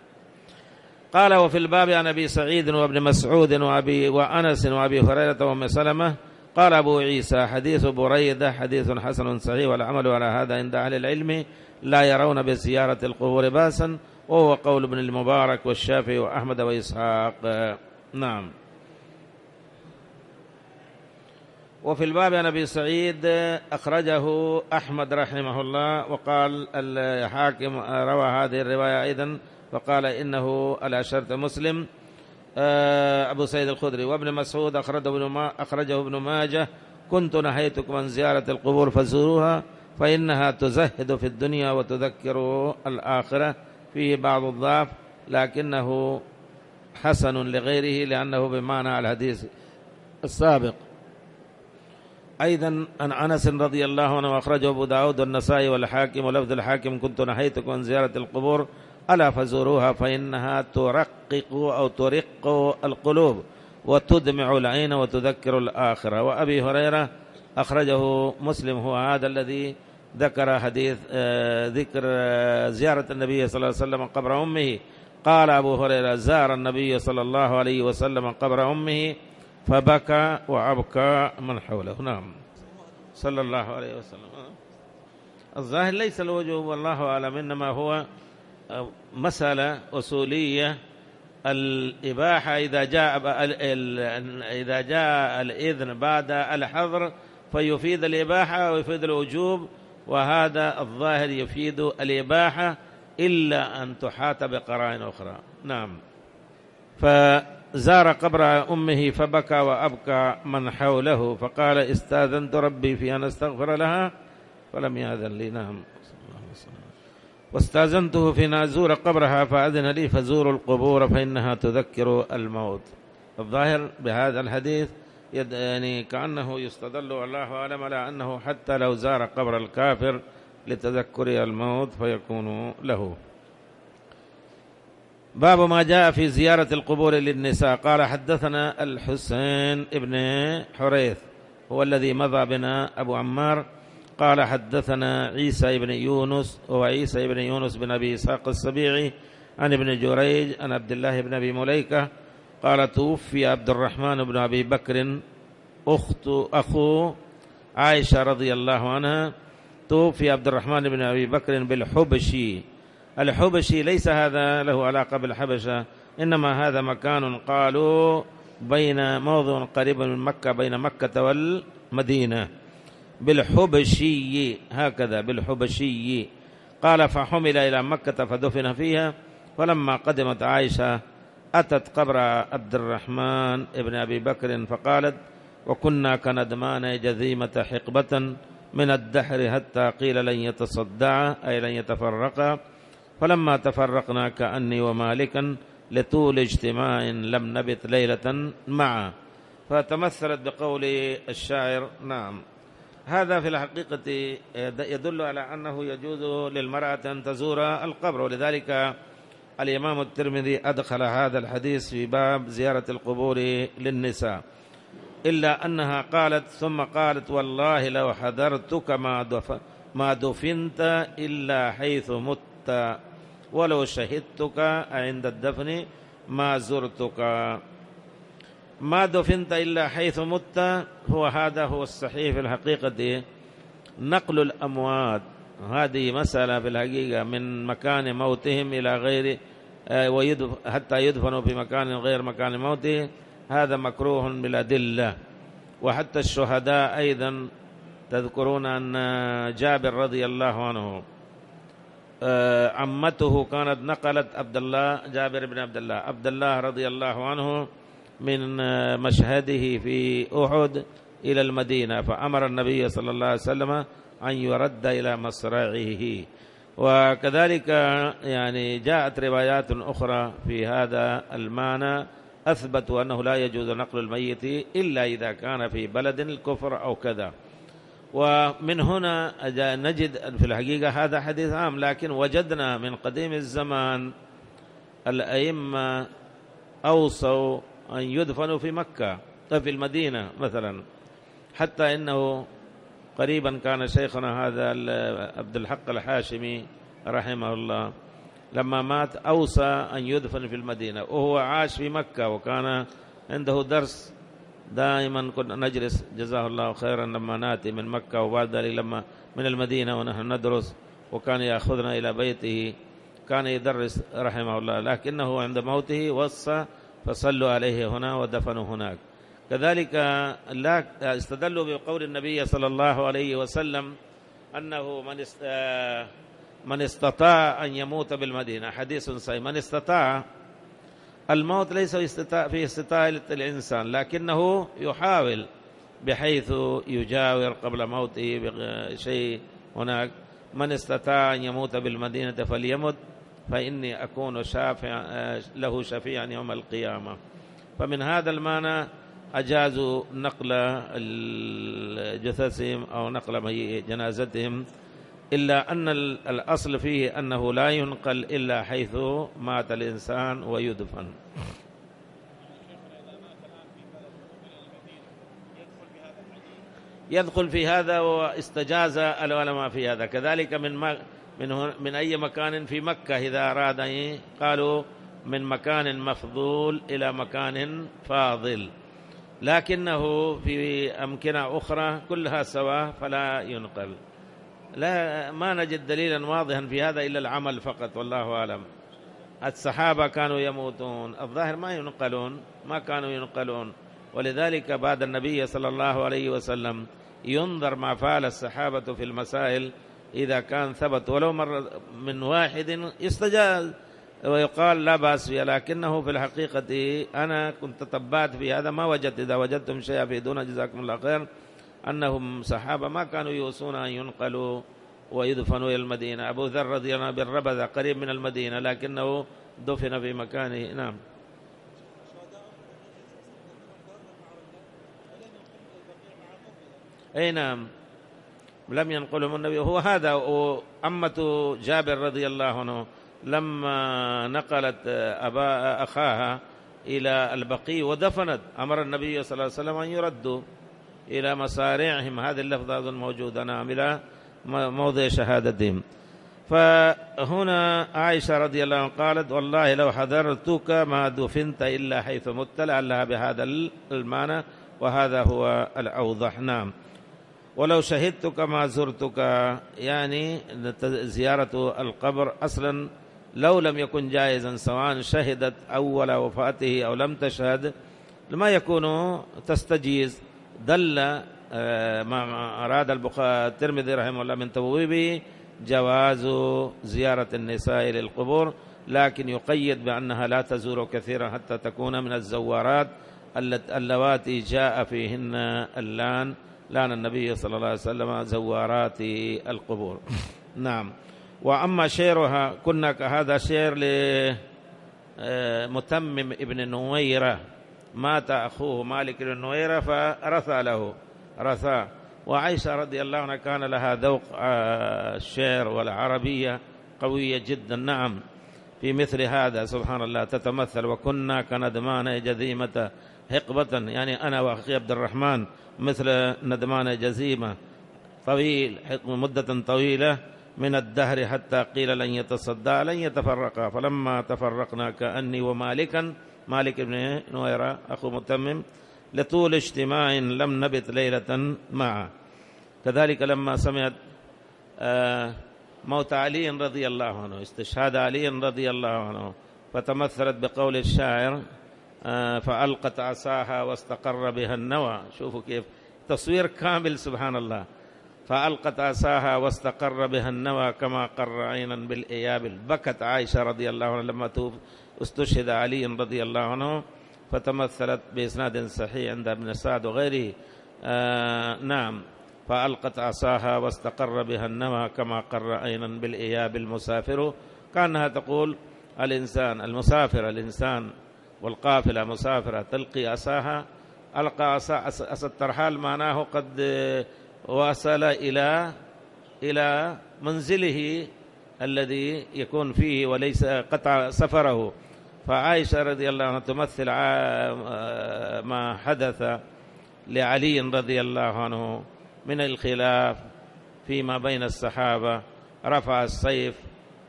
قال وفي الباب عن أبي سعيد وابن مسعود وأبي وأنس وأبي هريرة وأم سلمة. قال أبو عيسى حديث بريدة حديث حسن صحيح والعمل على هذا عند أهل العلم لا يرون بزيارة القبور باسا وهو قول ابن المبارك والشافعي وأحمد وإسحاق. نعم. وفي الباب عن أبي سعيد أخرجه أحمد رحمه الله وقال الحاكم روى هذه الرواية أيضا فقال إنه على شرط مسلم آه، أبو سيد الخدري. وابن مسعود أخرجه ابن, ما أخرجه ابن ماجه كنت نهيتكم عن زيارة القبور فزوروها فإنها تزهد في الدنيا وتذكر الآخرة. فيه بعض الضعف لكنه حسن لغيره لأنه بمعنى الحديث السابق. أيضا عن أنس رضي الله عنه أخرجه أبو داود والنسائي والحاكم ولفظ الحاكم كنت نهيتكم عن زيارة القبور ألا فزوروها فإنها ترقق أو ترق القلوب وتدمع العين وتذكر الآخرة. وأبي هريرة أخرجه مسلم هو هذا الذي ذكر حديث آه، ذكر آه، زيارة النبي صلى الله عليه وسلم قبر أمه. قال أبو هريرة زار النبي صلى الله عليه وسلم قبر أمه فبكى وأبكى من حوله. نعم. صلى الله عليه وسلم. الظاهر ليس الوجوب والله أعلم إنما هو مسألة أصولية. الإباحة إذا جاء إذا جاء الإذن بعد الحظر فيفيد الإباحة ويفيد الوجوب وهذا الظاهر يفيد الإباحة إلا أن تحات بقرائن أخرى. نعم. فزار قبر أمه فبكى وأبكى من حوله فقال استأذنت ربي في أن أستغفر لها فلم يأذن لي. نعم. واستأذنته في أن أزور قبرها فأذن لي فزور القبور فإنها تذكر الموت. الظاهر بهذا الحديث يعني كأنه يستدل والله أعلم على أنه حتى لو زار قبر الكافر لتذكر الموت فيكون له. باب ما جاء في زيارة القبور للنساء. قال حدثنا الحسين ابن حريث هو الذي مضى بنا أبو عمار قال حدثنا عيسى بن يونس وعيسى بن يونس بن أبي إسحاق السبيعي عن ابن جريج عن عبد الله بن أبي مليكة قال توفي عبد الرحمن بن أبي بكر أخت أخو عائشة رضي الله عنها. توفي عبد الرحمن بن أبي بكر بالحبشي. الحبشي ليس هذا له علاقة بالحبشة إنما هذا مكان قالوا بين موضع قريب من مكة بين مكة والمدينة. بالحبشي هكذا بالحبشي. قال فحمل إلى مكة فدفن فيها فلما قدمت عائشة أتت قبر عبد الرحمن ابن أبي بكر فقالت وكنا كندمان جذيمة حقبة من الدحر حتى قيل لن يتصدعا أي لن يتفرقا فلما تفرقنا كأني ومالكا لطول اجتماع لم نبت ليلة معا. فتمثلت بقول الشاعر نعم. هذا في الحقيقة يدل على أنه يجوز للمرأة أن تزور القبر. ولذلك الإمام الترمذي أدخل هذا الحديث في باب زيارة القبور للنساء. إلا أنها قالت ثم قالت والله لو حضرتك ما, دف ما دفنت إلا حيث مت ولو شهدتك عند الدفن ما زرتك. ما دفنت إلا حيث مت. هو هذا هو الصحيح في الحقيقة. نقل الأموات. هذه مسألة في الحقيقة من مكان موتهم إلى غير آه، حتى يدفنوا في مكان غير مكان موته. هذا مكروه بالأدلة وحتى الشهداء أيضا تذكرون أن جابر رضي الله عنه آه، عمته كانت نقلت عبد الله جابر بن عبد الله عبد الله رضي الله عنه من آه، مشهده في أحد إلى المدينة فأمر النبي صلى الله عليه وسلم أن يرد إلى مصرعه وكذلك يعني جاءت روايات أخرى في هذا المعنى أثبتوا أنه لا يجوز نقل الميت إلا إذا كان في بلد الكفر أو كذا. ومن هنا نجد في الحقيقة هذا حديث عام لكن وجدنا من قديم الزمان الأئمة أوصوا أن يدفنوا في مكة في المدينة مثلا. حتى إنه قريبا كان شيخنا هذا عبد الحق الحاشمي رحمه الله لما مات أوصى أن يدفن في المدينة. وهو عاش في مكة وكان عنده درس دائما كنا نجلس جزاه الله خيرا لما ناتي من مكة. وبعد ذلك لما من المدينة ونحن ندرس وكان يأخذنا إلى بيته كان يدرس رحمه الله. لكنه عند موته وصى فصلوا عليه هنا ودفنوا هناك. كذلك لا استدلوا بقول النبي صلى الله عليه وسلم أنه من من استطاع أن يموت بالمدينة. حديث صحيح. من استطاع الموت ليس في استطاعة الإنسان لكنه يحاول بحيث يجاور قبل موته بشيء هناك. من استطاع أن يموت بالمدينة فليمت. فإني أكون شافع له شفيعا يوم القيامة. فمن هذا المعنى أجازوا نقل جثثهم أو نقل جنازتهم إلا أن الأصل فيه أنه لا ينقل إلا حيث مات الإنسان ويدفن. يدخل في هذا واستجاز العلماء في هذا. كذلك من من من أي مكان في مكة إذا أراد قالوا من مكان مفضول إلى مكان فاضل. لكنه في أمكنة أخرى كلها سواء فلا ينقل. لا ما نجد دليلا واضحا في هذا إلا العمل فقط والله أعلم. الصحابة كانوا يموتون الظاهر ما ينقلون ما كانوا ينقلون. ولذلك بعد النبي صلى الله عليه وسلم ينظر ما فعل الصحابة في المسائل إذا كان ثبت ولو مر من واحد يستجاز ويقال لا بأس فيها لكنه في الحقيقة أنا كنت تبعت في هذا ما وجدت إذا وجدتم شيئا في دون جزاكم الله خير أنهم صحابة ما كانوا يوصون أن ينقلوا ويدفنوا إلى المدينة. أبو ذر رضي الله عنه بالربذة قريب من المدينة لكنه دفن في مكانه. نعم. أي نعم. لم ينقلهم النبي. هو هذا أمة جابر رضي الله عنه لما نقلت أبا أخاها إلى البقي ودفنت. أمر النبي صلى الله عليه وسلم أن يردوا إلى مصارعهم هذه اللفظة أظن موجودة نعم إلى موضع شهادتهم فهنا عائشة رضي الله عنها قالت والله لو حضرتك ما دفنت إلا حيث مت لعلها بهذا المعنى وهذا هو الأوضح. نعم. ولو شهدتك ما زرتك. يعني زيارة القبر أصلا لو لم يكن جائزا سواء شهدت أول وفاته أو لم تشهد ما يكون تستجيز. دل آه، ما أراد الترمذي رحمه الله من تبويبه جواز زيارة النساء للقبور لكن يقيد بأنها لا تزور كثيرا حتى تكون من الزوارات اللواتي جاء فيهن اللان. لأن النبي صلى الله عليه وسلم زوارات القبور. نعم. وأما شيرها كنا هذا شير لمتمم ابن نويرة. مات أخوه مالك بن نويرة فرثى له. رثى. وعائشة رضي الله عنها كان لها ذوق آه، الشعر والعربية قوية جدا. نعم. في مثل هذا سبحان الله تتمثل. وكنا كندمان جذيمة حقبة يعني أنا وأخي عبد الرحمن مثل ندمان جزيمة. طويل مدة طويلة من الدهر حتى قيل لن يتصدى لن يتفرقا. فلما تفرقنا كأني ومالكا مالك بن نويرة أخو متمم لطول اجتماع لم نبت ليلة معه. كذلك لما سمعت آه، موت علي رضي الله عنه استشهاد علي رضي الله عنه فتمثلت بقول الشاعر فألقت عصاها واستقر بها النوى. شوفوا كيف تصوير كامل سبحان الله. فألقت عصاها واستقر بها النوى كما قر عينا بالإيابل بكت عائشة رضي الله عنها لما استشهد علي رضي الله عنه فتمثلت بإسناد صحيح عند ابن سعد وغيره. آه نعم. فألقت عصاها واستقر بها النوى كما قر عينا بالإياب المسافر. كأنها تقول الإنسان المسافر الإنسان. والقافلة مسافرة تلقي عصاها ألقى عصا الترحال معناه قد وصل إلى إلى منزله الذي يكون فيه وليس قطع سفره. فعائشة رضي الله عنها تمثل ما حدث لعلي رضي الله عنه من الخلاف فيما بين الصحابة. رفع السيف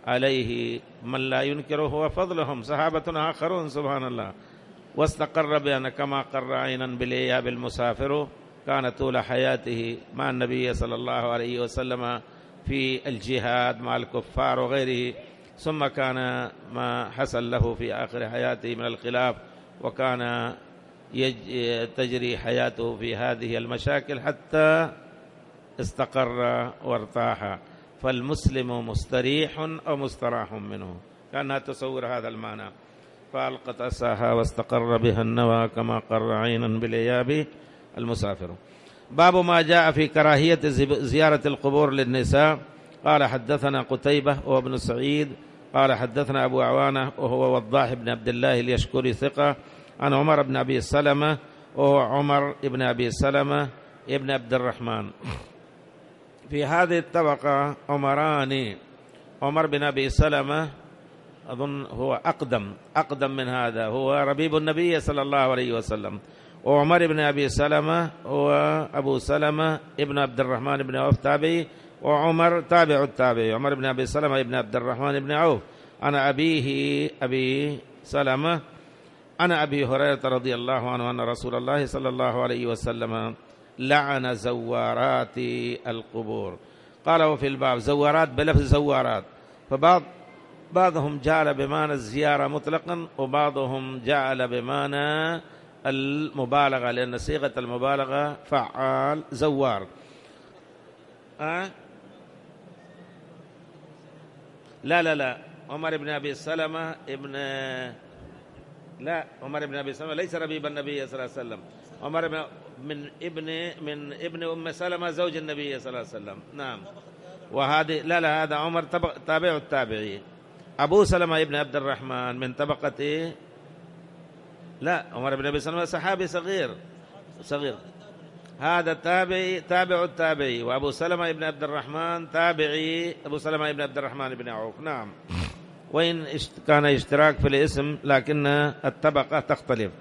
عليه من لا ينكره هو فضلهم. صحابة آخرون سبحان الله. واستقر بأن كما قر عينا بالإياب المسافر كان طول حياته مع النبي صلى الله عليه وسلم في الجهاد مع الكفار وغيره. ثم كان ما حصل له في آخر حياته من الخلاف وكان تجري حياته في هذه المشاكل حتى استقر وارتاح. فالمسلم مستريح أو مستراح منه. كانها تصور هذا المعنى. فألقت أساها واستقر بها النوى كما قر عينا بالإياب المسافر. باب ما جاء في كراهية زيارة القبور للنساء. قال حدثنا قتيبة وابن سعيد. قال حدثنا أبو عوانة وهو وضاح بن عبد الله اليشكري ثقة. عن عمر بن أبي سلمة وهو عمر بن أبي سلمة ابن عبد الرحمن. في هذه الطبقة عمران عمر بن أبي سلمة أظن هو أقدم أقدم من هذا هو ربيب النبي صلى الله عليه وسلم. وعمر بن أبي سلمة هو أبو سلمة ابن عبد الرحمن بن عوف تابعي وعمر تابع التابعي عمر بن أبي سلمة ابن عبد الرحمن بن عوف. أنا أبيه أبي سلمة أنا أبي هريرة رضي الله عنه أن رسول الله صلى الله عليه وسلم لعن زوارات القبور. قال في الباب زوارات بلفظ زوارات. فبعض بعضهم جعل بمعنى الزيارة مطلقا وبعضهم جعل بمعنى المبالغة لأن صيغة المبالغة فعال زوار. أه؟ لا لا لا. عمر بن أبي سلمة ابن لا عمر بن أبي سلمة ليس ربيب النبي صلى الله عليه وسلم. عمر بن من ابن من ابن أم سلمة زوج النبي صلى الله عليه وسلم. نعم. وهذه لا لا هذا عمر تابع التابعي. أبو سلمة ابن عبد الرحمن من طبقة لا عمر بن أبي سلمة صحابي صغير. صغير. هذا تابعي تابع التابعي. وأبو سلمة بن عبد الرحمن تابعي. أبو سلمة بن عبد الرحمن بن عوف. نعم. وإن كان اشتراك في الاسم لكن الطبقة تختلف.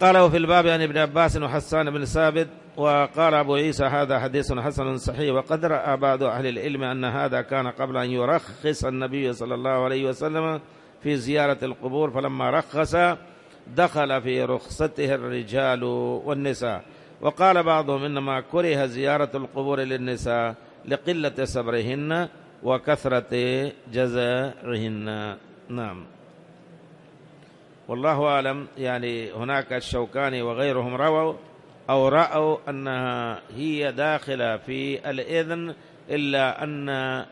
قاله في الباب عن ابن عباس وحسان بن ثابت وقال أبو عيسى هذا حديث حسن صحيح وقد رأى بعض أهل العلم أن هذا كان قبل أن يرخص النبي صلى الله عليه وسلم في زيارة القبور فلما رخص دخل في رخصته الرجال والنساء. وقال بعضهم إنما كره زيارة القبور للنساء لقلة صبرهن وكثرة جزائهن نعم. والله أعلم يعني هناك الشوكاني وغيرهم رووا أو رأوا أنها هي داخلة في الإذن إلا أن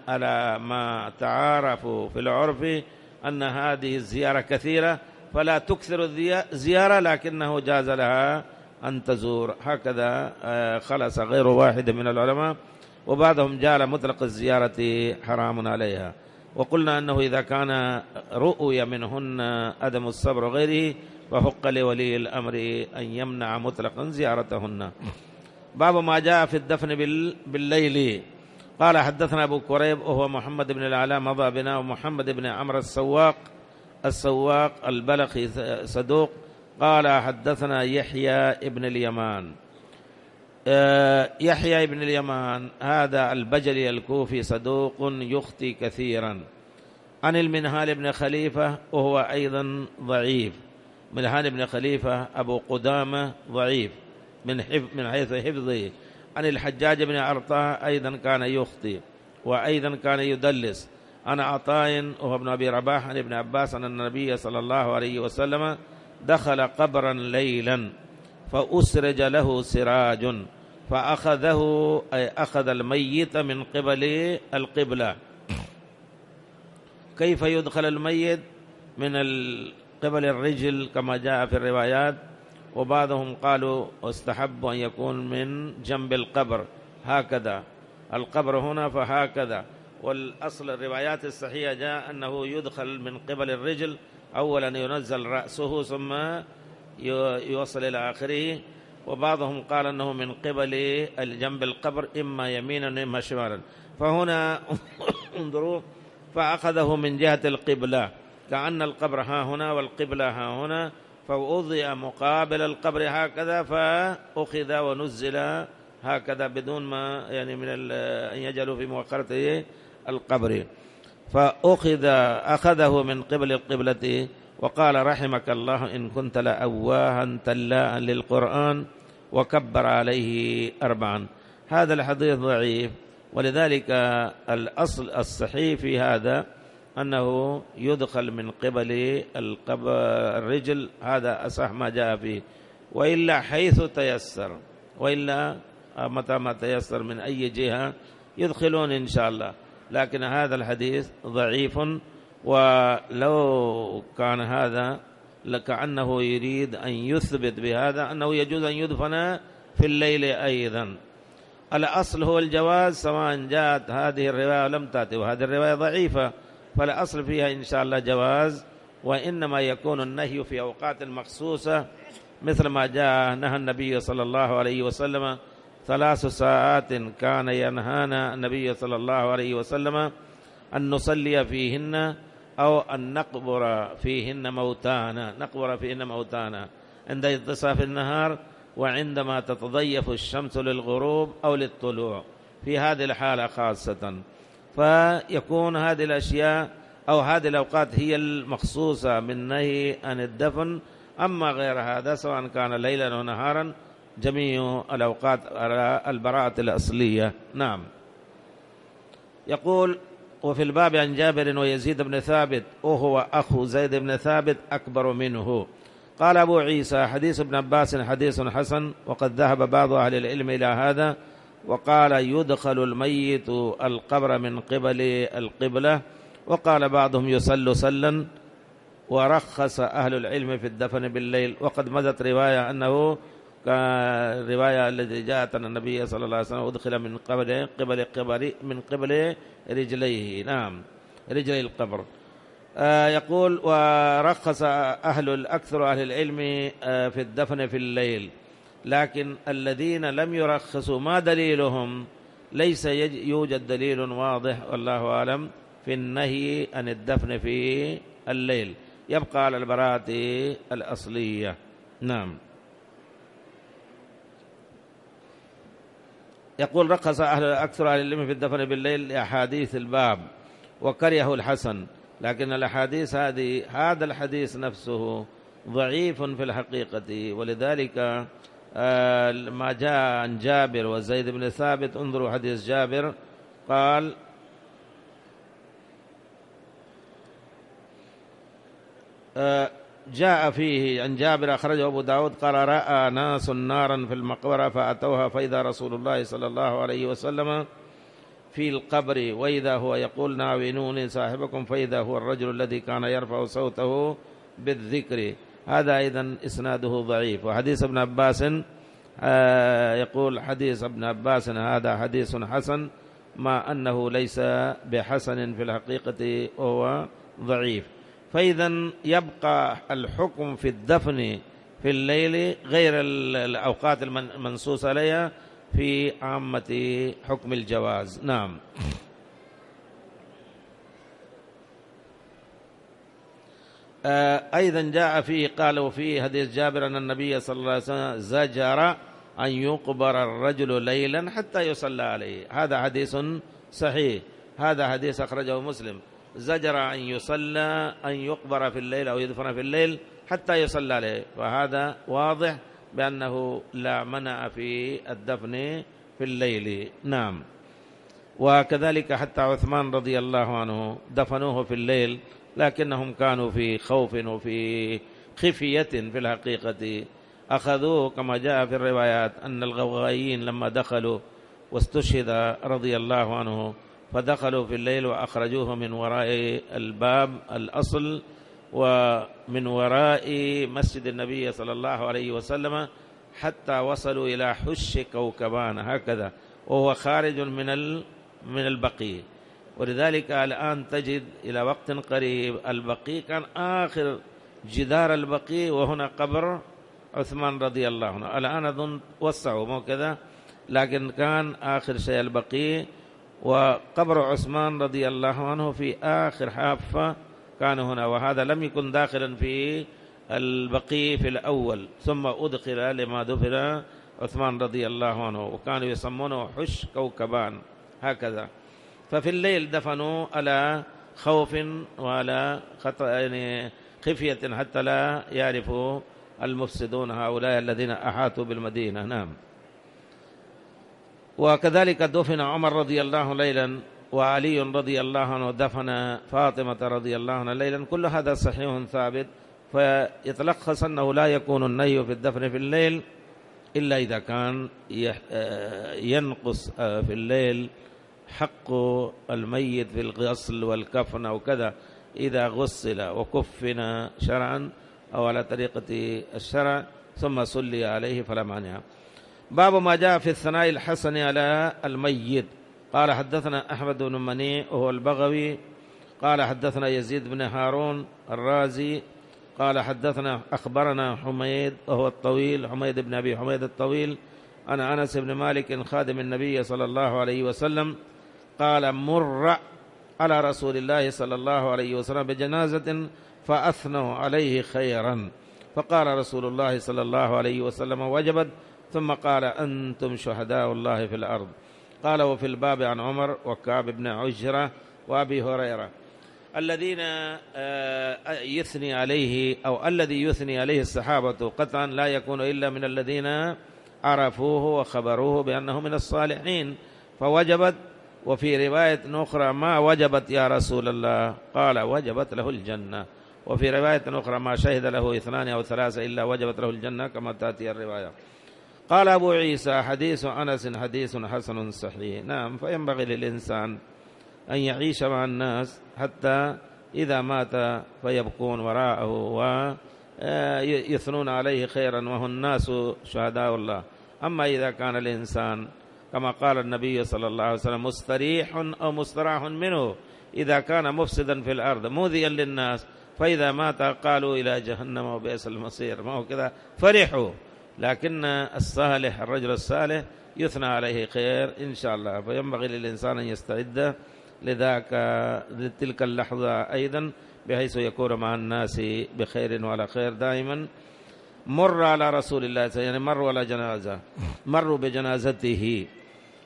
على ما تعارفوا في العرف أن هذه الزيارة كثيرة فلا تكثر الزيارة لكنه جاز لها أن تزور. هكذا آه، خلص غير واحد من العلماء وبعضهم جعل مطلق الزيارة حرام عليها. وقلنا أنه إذا كان رؤي منهن عدم الصبر وغيره فحق لولي الأمر أن يمنع مطلقا زيارتهن. باب ما جاء في الدفن بالليل. قال حدثنا أبو كريب وهو محمد بن العلاء مضى بنا ومحمد بن عمرو السواق السواق البلخي صدوق. قال حدثنا يحيى ابن اليمان. يحيى ابن اليمان هذا البجلي الكوفي صدوق يخطي كثيرا. عن المنهال بن خليفة وهو أيضا ضعيف. منهال بن خليفة أبو قدامة ضعيف من حفظ من حيث حفظه. عن الحجاج بن عرطاء أيضا كان يخطي وأيضا كان يدلس. عن عطاء وهو ابن أبي رباح عن ابن عباس أن النبي صلى الله عليه وسلم دخل قبرا ليلا. فأسرج له سراج فأخذه أي أخذ الميت من قبل القبلة. كيف يدخل الميت؟ من قبل الرجل كما جاء في الروايات. وبعضهم قالوا واستحب أن يكون من جنب القبر. هكذا. القبر هنا فهكذا. والأصل الروايات الصحيحة جاء أنه يدخل من قبل الرجل. أولا ينزل رأسه ثم يوصل إلى آخره وبعضهم قال أنه من قبل الجنب القبر إما يمينا وإما شمالا. فهنا انظروا فأخذه من جهة القبلة. كأن القبر ها هنا والقبلة ها هنا فوضع مقابل القبر هكذا فأخذ ونزل هكذا بدون ما يعني من أن يجعلوا في مؤخرته القبر. فأخذ أخذه من قبل القبلة وقال رحمك الله إن كنت لأواها تلاء للقرآن وكبر عليه أربعا. هذا الحديث ضعيف ولذلك الأصل الصحيح في هذا أنه يدخل من قبل الرجل هذا أصح ما جاء فيه. وإلا حيث تيسر وإلا متى ما تيسر من أي جهة يدخلون إن شاء الله. لكن هذا الحديث ضعيف ولو كان هذا لكأنه يريد أن يثبت بهذا أنه يجوز أن يدفن في الليل أيضا. الأصل هو الجواز سواء جاءت هذه الرواية ولم تأتي وهذه الرواية ضعيفة فالأصل فيها إن شاء الله جواز وإنما يكون النهي في أوقات مخصوصة مثل ما جاء نهى النبي صلى الله عليه وسلم ثلاث ساعات كان ينهانا النبي صلى الله عليه وسلم أن نصلي فيهن. أو أن نقبر فيهن موتانا نقبر فيهن موتانا. عند انتصاف النهار وعندما تتضيف الشمس للغروب أو للطلوع. في هذه الحالة خاصة. فيكون هذه الأشياء أو هذه الأوقات هي المخصوصة من نهي عن الدفن. أما غير هذا سواء كان ليلا ونهارا جميع الأوقات البراءة الأصلية. نعم. يقول وفي الباب عن جابر ويزيد بن ثابت وهو أخو زيد بن ثابت أكبر منه. قال أبو عيسى حديث ابن عباس حديث حسن وقد ذهب بعض أهل العلم إلى هذا وقال يدخل الميت القبر من قبل القبلة. وقال بعضهم يصل سلا ورخص أهل العلم في الدفن بالليل. وقد مدت رواية أنه الرواية التي جاءت أن النبي صلى الله عليه وسلم أدخل من قبل قبل قبل من قبل رجليه. نعم رجلي القبر. آه يقول ورخص أهل الأكثر أهل العلم آه في الدفن في الليل. لكن الذين لم يرخصوا ما دليلهم؟ ليس يوجد دليل واضح والله أعلم في النهي عن الدفن في الليل. يبقى على البراءة الأصلية. نعم. يقول رخص أهل أكثر أهل العلم في الدفن بالليل لأحاديث الباب وكرهه الحسن لكن الأحاديث هذه هذا الحديث نفسه ضعيف في الحقيقة ولذلك آه، ما جاء عن جابر وزيد بن ثابت انظروا حديث جابر قال آه، جاء فيه عن جابر أخرجه أبو داود قال رأى ناس نارا في المقبرة فأتوها فإذا رسول الله صلى الله عليه وسلم في القبر وإذا هو يقول ناولوني صاحبكم فإذا هو الرجل الذي كان يرفع صوته بالذكر. هذا أيضا إسناده ضعيف. وحديث ابن عباس آه، يقول حديث ابن عباس هذا حديث حسن ما أنه ليس بحسن في الحقيقة وهو ضعيف. فإذا يبقى الحكم في الدفن في الليل غير الأوقات المنصوص عليها في عامة حكم الجواز. نعم. آه، أيضا جاء فيه قال وفي حديث جابر أن النبي صلى الله عليه وسلم زجر أن يقبر الرجل ليلا حتى يصلى عليه. هذا حديث صحيح. هذا حديث أخرجه مسلم. زجر أن يصلى أن يقبر في الليل أو يدفن في الليل حتى يصلى عليه. وهذا واضح بأنه لا منع في الدفن في الليل. نعم. وكذلك حتى عثمان رضي الله عنه دفنوه في الليل لكنهم كانوا في خوف وفي خفية في الحقيقة. أخذوه كما جاء في الروايات أن الغوغائيين لما دخلوا واستشهد رضي الله عنه فدخلوا في الليل وأخرجوه من وراء الباب الأصل ومن وراء مسجد النبي صلى الله عليه وسلم حتى وصلوا إلى حش كوكبان هكذا. وهو خارج من من البقيع. ولذلك الآن تجد إلى وقت قريب البقيع كان آخر جدار البقيع وهنا قبر عثمان رضي الله عنه. الآن أظن وسعوا مو كذا؟ لكن كان آخر شيء البقيع. وقبر عثمان رضي الله عنه في آخر حافة كان هنا وهذا لم يكن داخلا في البقيع في الأول ثم أدخل لما دفن عثمان رضي الله عنه وكانوا يسمونه حش كوكبان هكذا. ففي الليل دفنوا على خوف وعلى خطأ يعني خفية حتى لا يعرفوا المفسدون هؤلاء الذين أحاطوا بالمدينة. نعم. وكذلك دفن عمر رضي الله ليلا وعلي رضي الله عنه دفن فاطمة رضي الله عنها ليلا. كل هذا صحيح ثابت فيتلخص أنه لا يكون النهي في الدفن في الليل إلا إذا كان آه، ينقص آه، في الليل حق الميت في الغسل والكفن أو كذا. إذا غسل وكفن شرعا أو على طريقة الشرع ثم صلي عليه فلا مانع. باب ما جاء في الثناء الحسن على الميت. قال حدثنا أحمد بن منيع وهو البغوي. قال حدثنا يزيد بن هارون الرازي. قال حدثنا أخبرنا حميد وهو الطويل حميد بن أبي حميد الطويل أنا أنس بن مالك خادم النبي صلى الله عليه وسلم. قال مر على رسول الله صلى الله عليه وسلم بجنازة فأثنوا عليه خيرا. فقال رسول الله صلى الله عليه وسلم وجبت ثم قال أنتم شهداء الله في الأرض. قال وفي الباب عن عمر وكعب بن عجرة وأبي هريرة. الذين آه، يثني عليه أو الذي يثني عليه الصحابة قطعا لا يكون إلا من الذين عرفوه وخبروه بأنه من الصالحين. فوجبت وفي رواية أخرى ما وجبت يا رسول الله؟ قال وجبت له الجنة. وفي رواية أخرى ما شهد له اثنان أو ثلاثة إلا وجبت له الجنة كما تأتي الرواية. قال أبو عيسى حديث أنس حديث حسن صحيح. نعم فينبغي للإنسان أن يعيش مع الناس حتى إذا مات فيبكون وراءه ويثنون عليه خيرا وهو الناس شهداء الله. أما إذا كان الإنسان كما قال النبي صلى الله عليه وسلم مستريح أو مستراح منه إذا كان مفسدا في الأرض مؤذيا للناس فإذا مات قالوا إلى جهنم وبئس المصير. ما هو كذا؟ فرحوا. لكن الصالح الرجل الصالح يثنى عليه خير إن شاء الله. فينبغي للإنسان أن يستعد لذاك لتلك اللحظة أيضا بحيث يكون مع الناس بخير وعلى خير دائما. مر على رسول الله يعني مروا على جنازة. مروا بجنازته.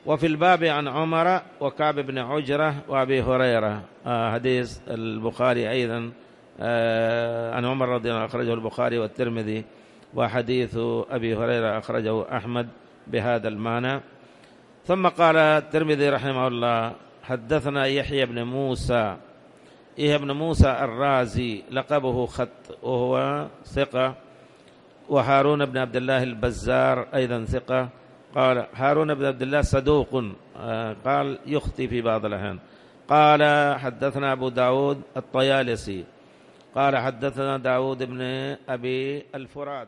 وفي الباب عن عمر وكعب بن عجرة وأبي هريرة. آه حديث البخاري أيضا آه عن عمر رضي الله عنه أخرجه البخاري والترمذي. وحديث أبي هريرة أخرجه أحمد بهذا المعنى. ثم قال الترمذي رحمه الله حدثنا يحيى بن موسى. إيه ابن موسى الرازي لقبه خط وهو ثقة. وهارون بن عبد الله البزار أيضا ثقة. قال هارون بن عبد الله صدوق. آه، قال يخطي في بعض الأحيان. قال حدثنا أبو داود الطيالسي. قال حدثنا داود بن أبي الفرات.